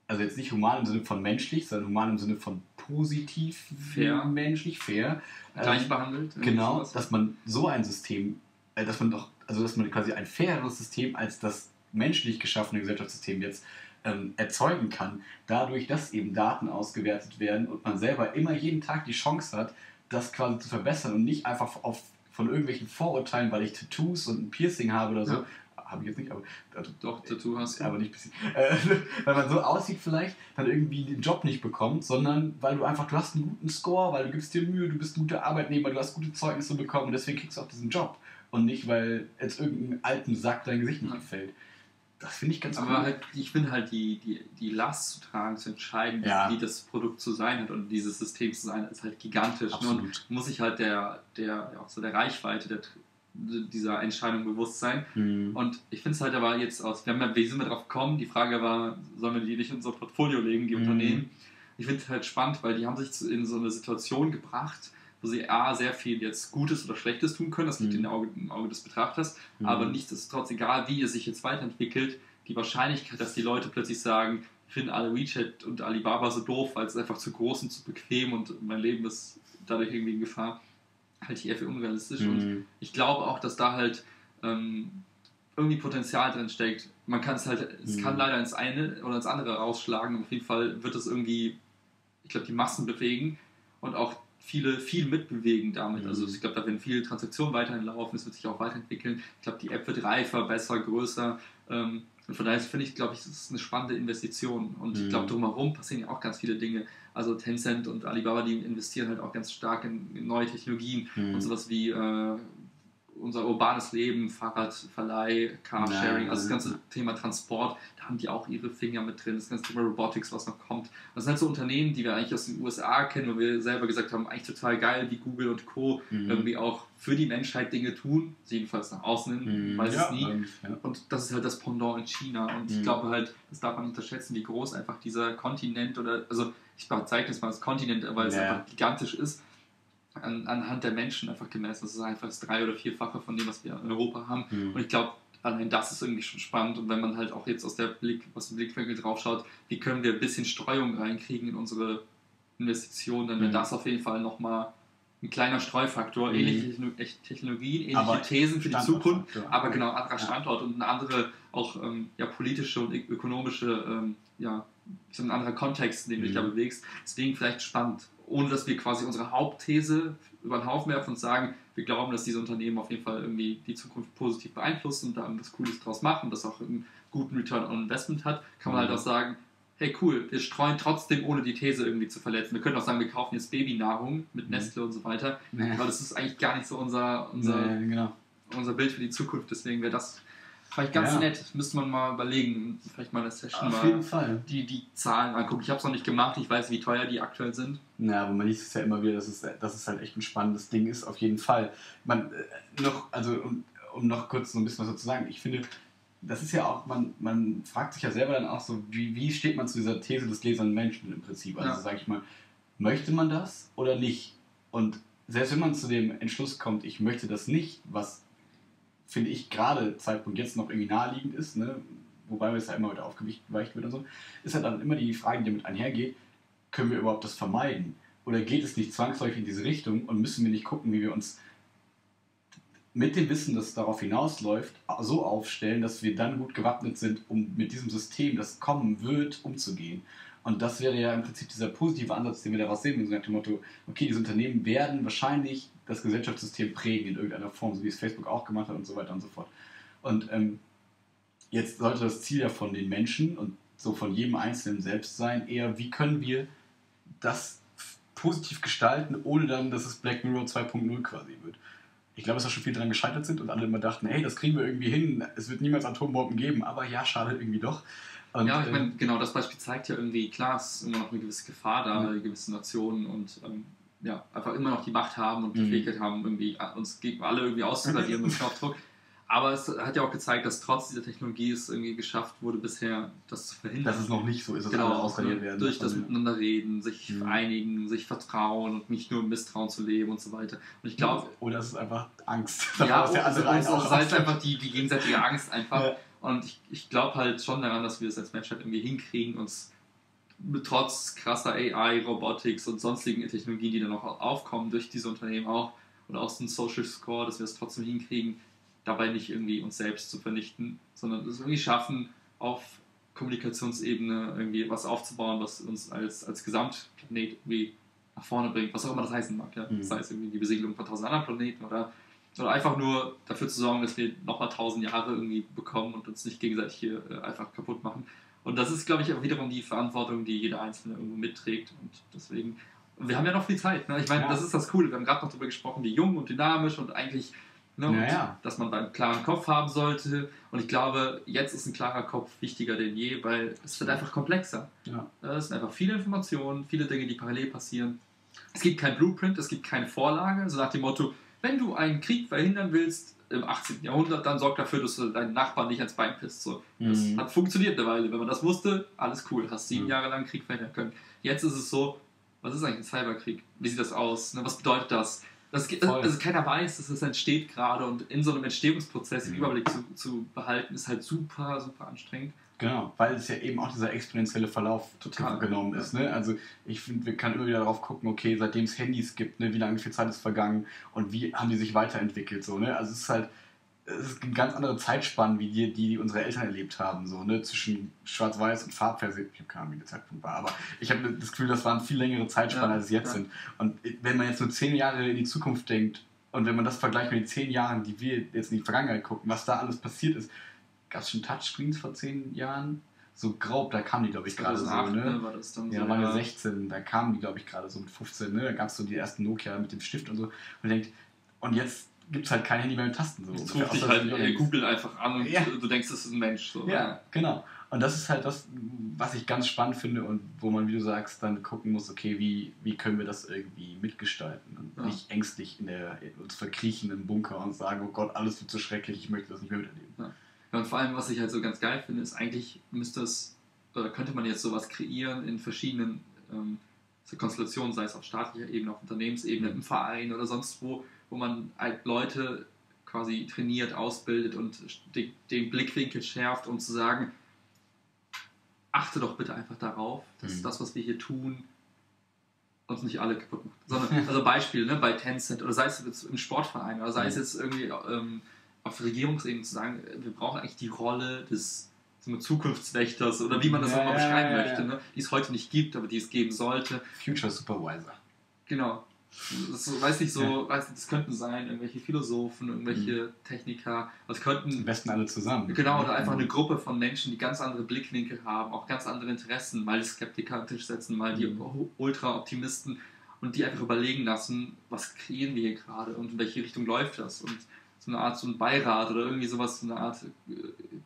D: also jetzt nicht human im Sinne von menschlich, sondern human im Sinne von positiv,
C: Fair.
D: menschlich, fair. ähm,
C: Gleich behandelt.
D: Genau,
C: sowas.
D: dass man so ein System, äh, dass man doch, also dass man quasi ein faireres System als das menschlich geschaffene Gesellschaftssystem jetzt ähm, erzeugen kann, dadurch, dass eben Daten ausgewertet werden und man selber immer jeden Tag die Chance hat, das quasi zu verbessern und nicht einfach auf, von irgendwelchen Vorurteilen, weil ich Tattoos und ein Piercing habe oder so,
C: Ja.
D: habe ich jetzt nicht, aber also,
C: Doch, Tattoo hast du.
D: aber nicht bisschen. Äh, weil man so aussieht vielleicht, dann irgendwie den Job nicht bekommt, sondern weil du einfach, du hast einen guten Score, weil du gibst dir Mühe, du bist ein guter Arbeitnehmer, du hast gute Zeugnisse bekommen und deswegen kriegst du auch diesen Job. Und nicht, weil jetzt irgendeinem alten Sack dein Gesicht nicht
C: Ja.
D: gefällt. Das finde ich ganz
C: Aber
D: cool.
C: halt, ich finde halt die, die, die Last zu tragen, zu entscheiden,
D: Ja.
C: wie das Produkt zu sein hat und dieses System zu sein, ist halt gigantisch.
D: Absolut.
C: Und muss ich halt der, der, auch so der Reichweite der, dieser Entscheidung bewusst sein.
D: Mhm.
C: Und ich finde es halt aber jetzt aus, wir haben ja, wie sind wir drauf gekommen? Die Frage war, sollen wir die nicht in unser Portfolio legen, die
D: Mhm.
C: Unternehmen? Ich finde es halt spannend, weil die haben sich in so eine Situation gebracht, wo sie A, sehr viel jetzt Gutes oder Schlechtes tun können, das liegt
D: Mhm.
C: im, Auge, im Auge des Betrachters,
D: Mhm.
C: aber nichtsdestotrotz, egal wie es sich jetzt weiterentwickelt, die Wahrscheinlichkeit, dass die Leute plötzlich sagen, ich finde alle WeChat und Alibaba so doof, weil es einfach zu groß und zu bequem und mein Leben ist dadurch irgendwie in Gefahr, halte ich eher für unrealistisch. Und
D: Mhm.
C: ich glaube auch, dass da halt ähm, irgendwie Potenzial drin steckt. Man kann es halt, es
D: Mhm.
C: kann leider ins eine oder ins andere rausschlagen. Auf jeden Fall wird es irgendwie, ich glaube, die Massen bewegen und auch viele, viel mitbewegen damit.
D: Mhm.
C: Also ich glaube, da werden viele Transaktionen weiterhin laufen, es wird sich auch weiterentwickeln. Ich glaube, die App wird reifer, besser, größer. Ähm, und von daher finde ich, glaube ich, das ist eine spannende Investition. Und ich
D: Mhm.
C: glaube, drumherum passieren ja auch ganz viele Dinge. Also Tencent und Alibaba, die investieren halt auch ganz stark in, in neue Technologien
D: Mhm.
C: und sowas wie äh, unser urbanes Leben, Fahrradverleih, Carsharing, also das ganze Thema Transport, da haben die auch ihre Finger mit drin, das ganze Thema Robotics, was noch kommt. Das sind halt so Unternehmen, die wir eigentlich aus den USA kennen, wo wir selber gesagt haben, eigentlich total geil, wie Google und Co.
D: Mhm.
C: irgendwie auch für die Menschheit Dinge tun, jedenfalls nach außen hin,
D: Mhm.
C: weiß
D: ja,
C: es nie.
D: ähm, ja.
C: Und das ist halt das Pendant in China. Und ich
D: Mhm.
C: glaube halt, das darf man nicht unterschätzen, wie groß einfach dieser Kontinent oder, also ich bezeichne es mal als Kontinent, weil es
D: Ja.
C: einfach gigantisch ist, an, anhand der Menschen einfach gemessen. Das ist einfach das drei- oder vierfache von dem, was wir in Europa haben.
D: Mhm.
C: Und ich glaube, allein das ist irgendwie schon spannend. Und wenn man halt auch jetzt aus, der Blick, aus dem Blickwinkel drauf schaut, wie können wir ein bisschen Streuung reinkriegen in unsere Investitionen, dann wäre
D: Mhm.
C: das auf jeden Fall nochmal ein kleiner Streufaktor.
D: Mhm.
C: Ähnliche Technologien, ähnliche
D: Aber
C: Thesen für die. Zukunft, aber genau, anderer
D: Ja.
C: Standort und eine andere auch ähm, ja, politische und ökonomische, ähm, ja, sag, ein anderer Kontext, in dem du dich
D: Mhm.
C: da bewegst. Deswegen vielleicht spannend, ohne dass wir quasi unsere Hauptthese über den Haufen werfen und sagen, wir glauben, dass diese Unternehmen auf jeden Fall irgendwie die Zukunft positiv beeinflussen und da irgendwas Cooles draus machen, das auch einen guten Return on Investment hat, kann man
D: Mhm.
C: halt auch sagen, hey cool, wir streuen trotzdem, ohne die These irgendwie zu verletzen. Wir können auch sagen, wir kaufen jetzt Babynahrung mit
D: Mhm.
C: Nestle und so weiter,
D: Nee.
C: aber das ist eigentlich gar nicht so unser, unser,
D: Nee, genau.
C: unser Bild für die Zukunft. Deswegen wäre das vielleicht ganz
D: Ja.
C: nett. Das müsste man mal überlegen. Vielleicht mal eine Session
D: Auf
C: mal
D: jeden Fall.
C: die, die Zahlen angucken. Ich habe es noch nicht gemacht. Ich weiß, wie teuer die aktuell sind.
D: Ja, aber man liest es ja immer wieder, dass es, dass es halt echt ein spannendes Ding ist, auf jeden Fall. Man, äh, noch, also um, um noch kurz so ein bisschen was dazu zu sagen, ich finde, das ist ja auch, man, man fragt sich ja selber dann auch so, wie, wie steht man zu dieser These des gläsernen Menschen im Prinzip? Also
C: Ja.
D: sage ich mal, möchte man das oder nicht? Und selbst wenn man zu dem Entschluss kommt, ich möchte das nicht, was finde ich gerade Zeitpunkt jetzt noch irgendwie naheliegend ist, ne? wobei es ja immer wieder aufgeweicht wird und so, ist halt dann immer die Frage, die damit einhergeht, können wir überhaupt das vermeiden? Oder geht es nicht zwangsläufig in diese Richtung und müssen wir nicht gucken, wie wir uns mit dem Wissen, das darauf hinausläuft, so aufstellen, dass wir dann gut gewappnet sind, um mit diesem System, das kommen wird, umzugehen? Und das wäre ja im Prinzip dieser positive Ansatz, den wir daraus sehen, nach dem Motto, okay, diese Unternehmen werden wahrscheinlich das Gesellschaftssystem prägen in irgendeiner Form, so wie es Facebook auch gemacht hat und so weiter und so fort. Und ähm, jetzt sollte das Ziel ja von den Menschen und so von jedem Einzelnen selbst sein, eher, wie können wir das positiv gestalten, ohne dann, dass es Black Mirror 2.0 quasi wird. Ich glaube, dass da schon viel dran gescheitert sind und alle immer dachten, hey, das kriegen wir irgendwie hin, es wird niemals Atombomben geben, aber ja, schade irgendwie doch. Und,
C: ja, ich
D: äh,
C: meine, genau, das Beispiel zeigt ja irgendwie, klar, es ist immer noch eine gewisse Gefahr da, weil gewisse Nationen und ähm, ja, einfach immer noch die Macht haben und die
D: Mhm.
C: Fähigkeit haben, irgendwie äh, uns gegen alle irgendwie auszuradieren mit Knopfdruck. Aber es hat ja auch gezeigt, dass trotz dieser Technologie es irgendwie geschafft wurde, bisher das zu verhindern.
D: dass es noch nicht so ist, dass
C: genau,
D: alle ausradiert werden.
C: durch das Miteinander reden, sich
D: Mhm.
C: einigen, sich vertrauen und nicht nur im Misstrauen zu leben und so weiter. Und ich glaube,
D: Oder es ist einfach Angst.
C: ja,
D: davor, dass der andere einen auch
C: sei es
D: ausnimmt.
C: einfach die, die gegenseitige Angst einfach.
D: Ja.
C: Und ich, ich glaube halt schon daran, dass wir es als Menschheit irgendwie hinkriegen, uns trotz krasser AI, Robotics und sonstigen Technologien, die dann noch aufkommen durch diese Unternehmen auch, und auch so ein Social Score, dass wir es trotzdem hinkriegen, dabei nicht irgendwie uns selbst zu vernichten, sondern es irgendwie schaffen, auf Kommunikationsebene irgendwie was aufzubauen, was uns als, als Gesamtplanet irgendwie nach vorne bringt, was auch immer das heißen mag. Ja?
D: Mhm.
C: Sei es irgendwie die Besiedlung von tausend anderen Planeten oder Oder einfach nur dafür zu sorgen, dass wir nochmal tausend Jahre irgendwie bekommen und uns nicht gegenseitig hier äh, einfach kaputt machen. Und das ist, glaube ich, auch wiederum die Verantwortung, die jeder Einzelne irgendwo mitträgt. Und deswegen, und wir haben ja noch viel Zeit. Ne? Ich meine,
D: Ja.
C: das ist das Coole. Wir haben gerade noch darüber gesprochen, wie jung und dynamisch und eigentlich, ne, und
D: Ja, ja.
C: dass man einen klaren Kopf haben sollte. Und ich glaube, jetzt ist ein klarer Kopf wichtiger denn je, weil es wird einfach komplexer.
D: Ja.
C: Es sind einfach viele Informationen, viele Dinge, die parallel passieren. Es gibt kein Blueprint, es gibt keine Vorlage, so nach dem Motto, wenn du einen Krieg verhindern willst im 18. Jahrhundert, dann sorg dafür, dass du deinen Nachbarn nicht ans Bein pisst. So. Das
D: Mhm.
C: hat funktioniert eine Weile. Wenn man das wusste, alles cool. Hast sieben
D: Mhm.
C: Jahre lang Krieg verhindern können. Jetzt ist es so, was ist eigentlich ein Cyberkrieg? Wie sieht das aus? Ne, Was bedeutet das? das geht- also keiner weiß, dass es entsteht gerade und in so einem Entstehungsprozess den
D: Mhm.
C: Überblick zu, zu behalten, ist halt super, super anstrengend.
D: Genau, weil es ja eben auch dieser exponentielle Verlauf
C: Total.
D: genommen ist. Ne? Also ich finde, wir können immer wieder darauf gucken, okay, seitdem es Handys gibt, ne, wie lange, wie viel Zeit ist vergangen und wie haben die sich weiterentwickelt. So, ne? Also es ist halt, es ist eine ganz andere Zeitspanne, wie die, die unsere Eltern erlebt haben, so, ne? zwischen Schwarz-Weiß und Farbfernsehen. Ich habe keine Ahnung, wie der Zeitpunkt war, aber ich habe das Gefühl, das waren viel längere Zeitspannen,
C: Ja,
D: als es jetzt
C: ja.
D: sind. Und wenn man jetzt nur zehn Jahre in die Zukunft denkt und wenn man das vergleicht mit den zehn Jahren, die wir jetzt in die Vergangenheit gucken, was da alles passiert ist, gab es schon Touchscreens vor zehn Jahren? So grob, da kamen die, glaube ich, gerade so.
C: 2008,
D: Ne?
C: war das dann
D: Ja,
C: so.
D: da waren wir 16, da kamen die, glaube ich, gerade so mit 15, ne? Da gab es so die ersten Nokia mit dem Stift und so. Und denkt, und jetzt gibt es halt kein Handy mehr mit Tasten. So.
C: Jetzt ruft dich halt äh. Google einfach an und
D: Ja.
C: du denkst, das ist ein Mensch. So.
D: Ja, genau. Und das ist halt das, was ich ganz spannend finde und wo man, wie du sagst, dann gucken muss, okay, wie, wie können wir das irgendwie mitgestalten und
C: Ja.
D: nicht ängstlich in der, uns verkriechen im Bunker und sagen, oh Gott, alles wird so schrecklich, ich möchte das nicht mehr miterleben.
C: Ja, und vor allem, was ich halt so ganz geil finde, ist eigentlich müsste es, oder könnte man jetzt sowas kreieren in verschiedenen ähm, so Konstellationen, sei es auf staatlicher Ebene, auf Unternehmensebene,
D: Mhm.
C: im Verein oder sonst wo, wo man halt Leute quasi trainiert, ausbildet und den, den Blickwinkel schärft, um zu sagen, achte doch bitte einfach darauf, dass
D: Mhm.
C: das, was wir hier tun, uns nicht alle kaputt macht. Sondern, also Beispiel, ne, bei Tencent oder sei es jetzt im Sportverein oder sei es
D: Mhm.
C: jetzt irgendwie ähm, auf Regierungsebene zu sagen, wir brauchen eigentlich die Rolle des so Zukunftswächters oder wie man das
D: Ja,
C: auch immer
D: ja,
C: beschreiben
D: ja,
C: möchte,
D: ja.
C: ne, die es heute nicht gibt, aber die es geben sollte.
D: Future Supervisor.
C: Genau. Das so, weiß nicht, so, weiß nicht, das könnten sein, irgendwelche Philosophen, irgendwelche
D: Mhm.
C: Techniker, das
D: Am
C: könnten
D: besten alle zusammen.
C: Genau, oder einfach eine Gruppe von Menschen, die ganz andere Blickwinkel haben, auch ganz andere Interessen, mal die Skeptiker an den Tisch setzen, mal die
D: Mhm.
C: Ultra-Optimisten und die einfach überlegen lassen, was kreieren wir hier gerade und in welche Richtung läuft das und so eine Art so ein Beirat oder irgendwie sowas, so eine Art äh,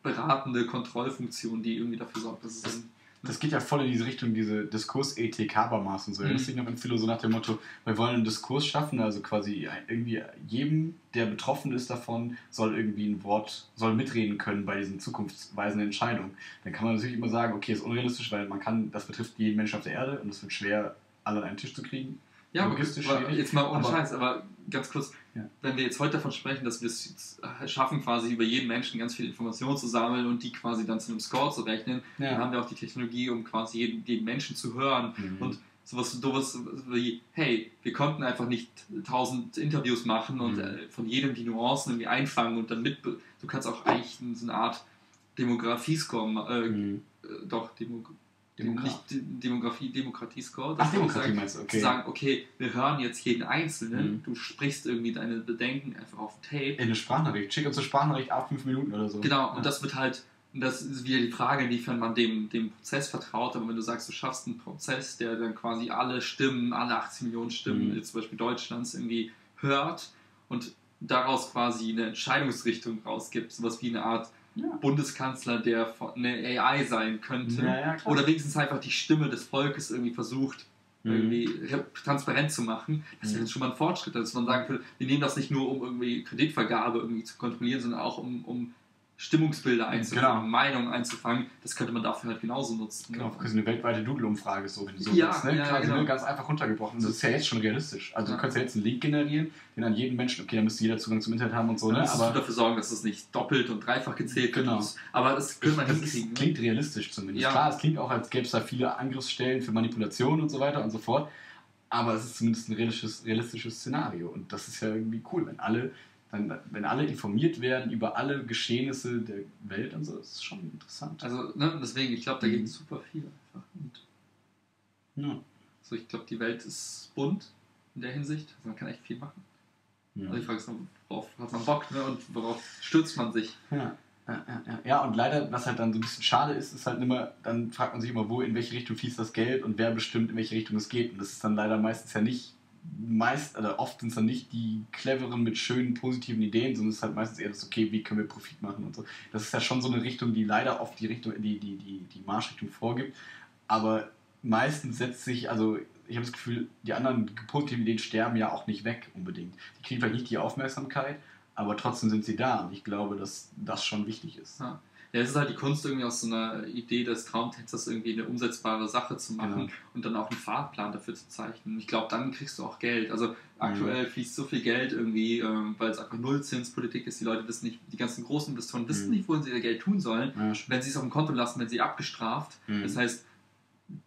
C: beratende Kontrollfunktion, die irgendwie dafür sorgt, dass es
D: Das- Das geht ja voll in diese Richtung, diese Diskursethik, Habermas und so.
C: Mhm.
D: Du dich noch in Philo so nach dem Motto, wir wollen einen Diskurs schaffen, also quasi irgendwie jedem, der betroffen ist davon, soll irgendwie ein Wort, soll mitreden können bei diesen zukunftsweisenden Entscheidungen. Dann kann man natürlich immer sagen, okay, ist unrealistisch, weil man kann, das betrifft jeden Menschen auf der Erde und es wird schwer, alle an einen Tisch zu kriegen.
C: Ja, aber,
D: Logistisch
C: aber
D: schwierig,
C: jetzt mal ohne Scheiß, aber ganz kurz,
D: Ja.
C: wenn wir jetzt heute davon sprechen, dass wir es schaffen, quasi über jeden Menschen ganz viel Informationen zu sammeln und die quasi dann zu einem Score zu rechnen,
D: Ja.
C: dann haben wir auch die Technologie, um quasi jeden, jeden Menschen zu hören
D: Mhm.
C: und sowas sowas wie, hey, wir konnten einfach nicht tausend Interviews machen und
D: Mhm.
C: äh, von jedem die Nuancen irgendwie einfangen und dann mit, du kannst auch eigentlich so eine Art Demografiescore, äh,
D: Mhm.
C: äh, doch, Demo,
D: Demokrat.
C: nicht De- Demografie, Demokratie-Score.
D: Ach, Demokratie
C: sagst,
D: meinst du,
C: zu
D: okay.
C: sagen, okay, wir hören jetzt jeden Einzelnen,
D: Mhm.
C: du sprichst irgendwie deine Bedenken einfach auf Tape.
D: In eine Sprachnachricht. Schick uns eine Sprachnachricht ab fünf Minuten oder so.
C: Genau,
D: Ja.
C: und das wird halt, das ist wieder die Frage, inwiefern man dem, dem Prozess vertraut, aber wenn du sagst, du schaffst einen Prozess, der dann quasi alle Stimmen, alle 18 Millionen Stimmen,
D: Mhm.
C: jetzt zum Beispiel Deutschlands, irgendwie hört und daraus quasi eine Entscheidungsrichtung rausgibt, sowas wie eine Art
D: Ja.
C: Bundeskanzler, der von- eine AI sein könnte.
D: Ja.
C: Oder wenigstens einfach die Stimme des Volkes irgendwie versucht,
D: Mhm.
C: irgendwie re- transparent zu machen. Das wäre
D: Mhm.
C: jetzt schon mal ein Fortschritt, dass man sagen würde, wir nehmen das nicht nur, um irgendwie Kreditvergabe irgendwie zu kontrollieren, sondern auch um, um Stimmungsbilder einzufangen,
D: Genau.
C: Meinungen einzufangen. Das könnte man dafür halt genauso nutzen.
D: Genau, quasi eine weltweite Doodle-Umfrage, so wenn du so
C: Ja,
D: willst. Ne?
C: ja,
D: quasi,
C: genau.
D: ne? Ganz einfach runtergebrochen. Das ist ja jetzt schon realistisch. Also
C: Ja.
D: du kannst ja jetzt einen Link generieren, den an jeden Menschen, okay, da müsste jeder Zugang zum Internet haben und so,
C: Da
D: ne?
C: müsstest du
D: Aber
C: dafür sorgen, dass es nicht doppelt und dreifach gezählt wird.
D: Genau.
C: Aber das könnte man
D: das
C: hinkriegen.
D: ist,
C: ne?
D: klingt realistisch zumindest.
C: Ja.
D: Klar, es klingt auch, als gäbe es da viele Angriffsstellen für Manipulationen und so weiter und so fort. Aber es ist zumindest ein realistisches, realistisches Szenario. Und das ist ja irgendwie cool, wenn alle, dann, wenn alle informiert werden über alle Geschehnisse der Welt und so, das ist schon interessant.
C: Also, ne, deswegen, ich glaube, da
D: Mhm.
C: geht super viel einfach. Und
D: ja.
C: so, ich glaube, die Welt ist bunt in der Hinsicht. Also man kann echt viel machen. Also die Frage ist nur, worauf hat man Bock ne? und worauf stürzt man sich?
D: Ja. Ja, ja, ja. ja, und leider, was halt dann so ein bisschen schade ist, ist halt immer, dann fragt man sich immer, wo, in welche Richtung fließt das Geld und wer bestimmt, in welche Richtung es geht. Und das ist dann leider meistens ja nicht, meist, oder oft sind es dann nicht die cleveren mit schönen, positiven Ideen, sondern es ist halt meistens eher das, okay, wie können wir Profit machen und so. Das ist ja schon so eine Richtung, die leider oft die Richtung, die, die, die, die Marschrichtung vorgibt. Aber meistens setzt sich, also ich habe das Gefühl, die anderen positiven Ideen sterben ja auch nicht weg unbedingt. Die kriegen vielleicht nicht die Aufmerksamkeit, aber trotzdem sind sie da und ich glaube, dass das schon wichtig ist.
C: Ja. Ja, es ist halt die Kunst, irgendwie aus so einer Idee des Traumtänzers irgendwie eine umsetzbare Sache zu machen
D: Genau.
C: und dann auch einen Fahrplan dafür zu zeichnen. Ich glaube, dann kriegst du auch Geld. Also aktuell fließt so viel Geld irgendwie, ähm, weil es einfach Nullzinspolitik ist. Die Leute wissen nicht, die ganzen großen Investoren wissen
D: Mhm.
C: nicht, wohin sie ihr Geld tun sollen.
D: Ja.
C: Wenn sie es auf dem Konto lassen, wenn sie abgestraft.
D: Mhm.
C: Das heißt,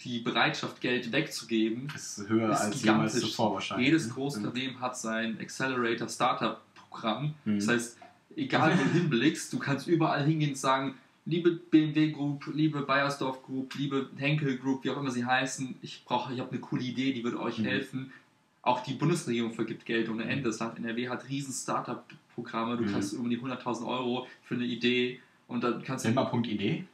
C: die Bereitschaft, Geld wegzugeben,
D: ist höher
C: ist
D: als jemals zuvor wahrscheinlich.
C: Jedes
D: ne?
C: große
D: Ja.
C: Unternehmen hat sein Accelerator Startup Programm.
D: Mhm.
C: Das heißt, egal wo du hinblickst, du kannst überall hingehen und sagen, liebe BMW Group, liebe Bayersdorf Group, liebe Henkel Group, wie auch immer sie heißen, ich brauche, ich habe eine coole Idee, die würde euch
D: Mhm.
C: helfen. Auch die Bundesregierung vergibt Geld ohne Ende. Das Land NRW hat riesen Startup-Programme. Du
D: Mhm.
C: kannst die 100.000 Euro für eine Idee und dann kannst du
D: Selma.idee.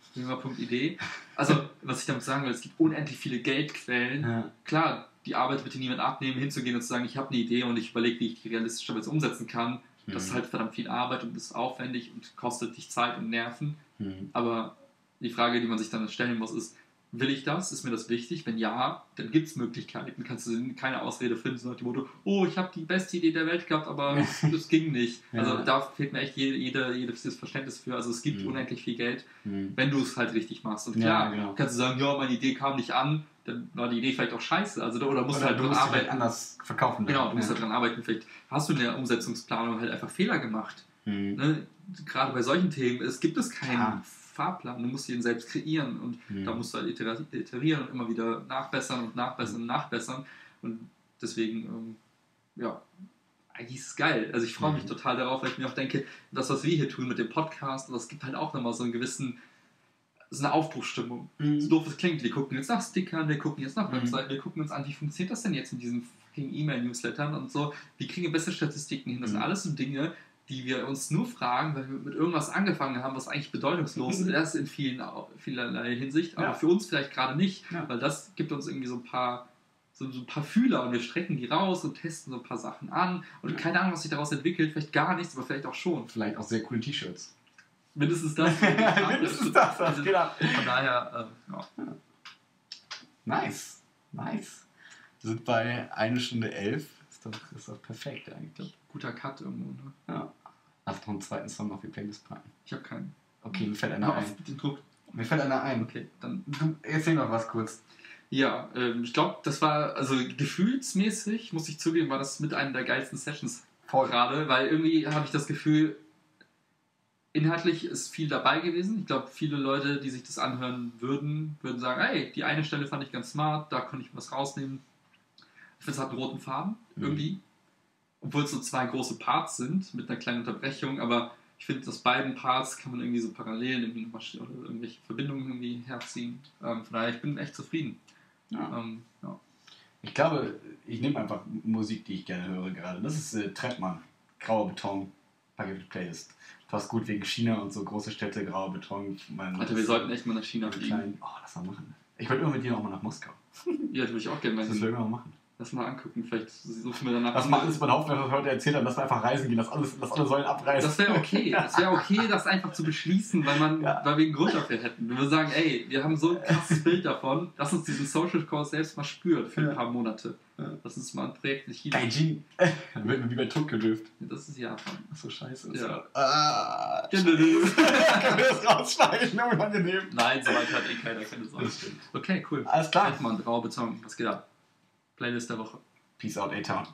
C: Idee. Also, was ich damit sagen will, es gibt unendlich viele Geldquellen.
D: Ja.
C: Klar, die Arbeit wird dir niemand abnehmen, hinzugehen und zu sagen, ich habe eine Idee und ich überlege, wie ich die realistischerweise umsetzen kann. Das ist
D: Mhm.
C: halt verdammt viel Arbeit und ist aufwendig und kostet dich Zeit und Nerven.
D: Mhm.
C: Aber die Frage, die man sich dann stellen muss, ist, will ich das? Ist mir das wichtig? Wenn ja, dann gibt es Möglichkeiten. Kannst du keine Ausrede finden, so nach dem Motto, oh, ich habe die beste Idee der Welt gehabt, aber das ging nicht.
D: Ja.
C: Also da fehlt mir echt jede, jede, jedes Verständnis für. Also es gibt
D: Mhm.
C: unendlich viel Geld,
D: Mhm.
C: wenn du es halt richtig machst. Und
D: Ja,
C: klar,
D: genau.
C: kannst du sagen, ja, meine Idee kam nicht an, dann war die Idee vielleicht auch scheiße. Also, oder musst
D: Oder
C: halt
D: du
C: dran
D: musst
C: arbeiten.
D: vielleicht anders verkaufen.
C: Genau, du musst
D: ja.
C: halt dran arbeiten. Vielleicht hast du in der Umsetzungsplanung halt einfach Fehler gemacht.
D: Mhm.
C: Ne? Gerade bei solchen Themen es gibt es keinen
D: Klar.
C: Fahrplan. Du musst ihn selbst kreieren und
D: Mhm.
C: da musst du halt iterieren und immer wieder nachbessern und nachbessern und nachbessern. Und deswegen, ähm, ja, eigentlich ist es geil. Also ich freue mich
D: Mhm.
C: total darauf, weil ich mir auch denke, das, was wir hier tun mit dem Podcast, das gibt halt auch nochmal so einen gewissen, so eine Aufbruchsstimmung. So
D: Mhm.
C: doof es klingt, wir gucken jetzt nach Stickern, wir gucken jetzt nach
D: Mhm.
C: Webseiten, wir gucken uns an, wie funktioniert das denn jetzt in diesen fucking E-Mail-Newslettern und so. Wie kriegen wir bessere Statistiken hin? Das sind
D: Mhm.
C: alles so Dinge, die wir uns nur fragen, weil wir mit irgendwas angefangen haben, was eigentlich bedeutungslos ist in vielen, vielerlei Hinsicht, aber
D: Ja.
C: für uns vielleicht gerade nicht,
D: Ja.
C: weil das gibt uns irgendwie so ein paar so, so ein paar Fühler und wir strecken die raus und testen so ein paar Sachen an und
D: Ja.
C: keine Ahnung, was sich daraus entwickelt, vielleicht gar nichts, aber vielleicht auch schon.
D: Vielleicht auch sehr coole T-Shirts.
C: Mindestens das.
D: Mindestens das, das, genau.
C: Von daher, äh, ja.
D: Nice. Nice. Wir sind bei 1 Stunde 11. Ist doch, ist doch perfekt eigentlich.
C: guter Cut irgendwo. Ne?
D: Ja. Lass noch einen zweiten Song auf die Playlist packen.
C: Ich habe keinen.
D: Okay, mir fällt einer ein.
C: den Druck.
D: Mir fällt einer ein.
C: Okay, dann.
D: Du erzähl noch was kurz.
C: Ja, ähm, ich glaube, das war, also gefühlsmäßig, muss ich zugeben, war das mit einer der geilsten Sessions
D: Voll.
C: gerade, weil irgendwie habe ich das Gefühl, inhaltlich ist viel dabei gewesen. Ich glaube, viele Leute, die sich das anhören würden, würden sagen, hey, die eine Stelle fand ich ganz smart, da konnte ich was rausnehmen. Ich finde, es hat einen roten Faden,
D: Mhm.
C: irgendwie. Obwohl es so zwei große Parts sind, mit einer kleinen Unterbrechung, aber ich finde, aus beiden Parts kann man irgendwie so Parallelen irgendwie nochmal oder irgendwelche Verbindungen irgendwie herziehen. Ähm, von daher, ich bin echt zufrieden.
D: Ja.
C: Ähm, ja.
D: Ich glaube, ich nehme einfach Musik, die ich gerne höre gerade. Das ist äh, Treppmann. Grauer Beton. Playlist. Passt gut wegen China und so große Städte, grauer Beton. Mein,
C: Alter, wir sollten echt mal nach China fliegen.
D: klein. Oh, lass mal machen. Ich wollte immer mit dir noch mal nach Moskau.
C: Ja, das würde ich auch gerne mal
D: Das würden wir mal machen.
C: Lass mal angucken, vielleicht suchen wir danach.
D: Was macht es mein Hauptmann, was heute erzählt hat, dass wir einfach reisen gehen, dass, alles, dass alle Säulen abreißen?
C: Das wäre okay. Das wäre okay, das einfach zu beschließen, weil, man,
D: Ja.
C: weil wir einen Grund dafür hätten. Wir würden sagen, ey, wir haben so ein krasses Bild davon, lass uns diesen Social Course selbst mal spüren für ein paar Monate.
D: Ja.
C: Lass uns mal ein Projekt in China.
D: Beijing. Dann wird man wie bei Tokyo Drift.
C: Das ist Japan.
D: Achso, scheiße.
C: Ja.
D: Ah.
C: Nein,
D: Kann ich das rausschneiden? Unangenehm.
C: so weit hat eh keiner, keine Sorge. Okay, cool.
D: Alles klar.
C: Trettmann, graue Beton, was geht ab? Playlist der Woche.
D: Peace out, A-Town.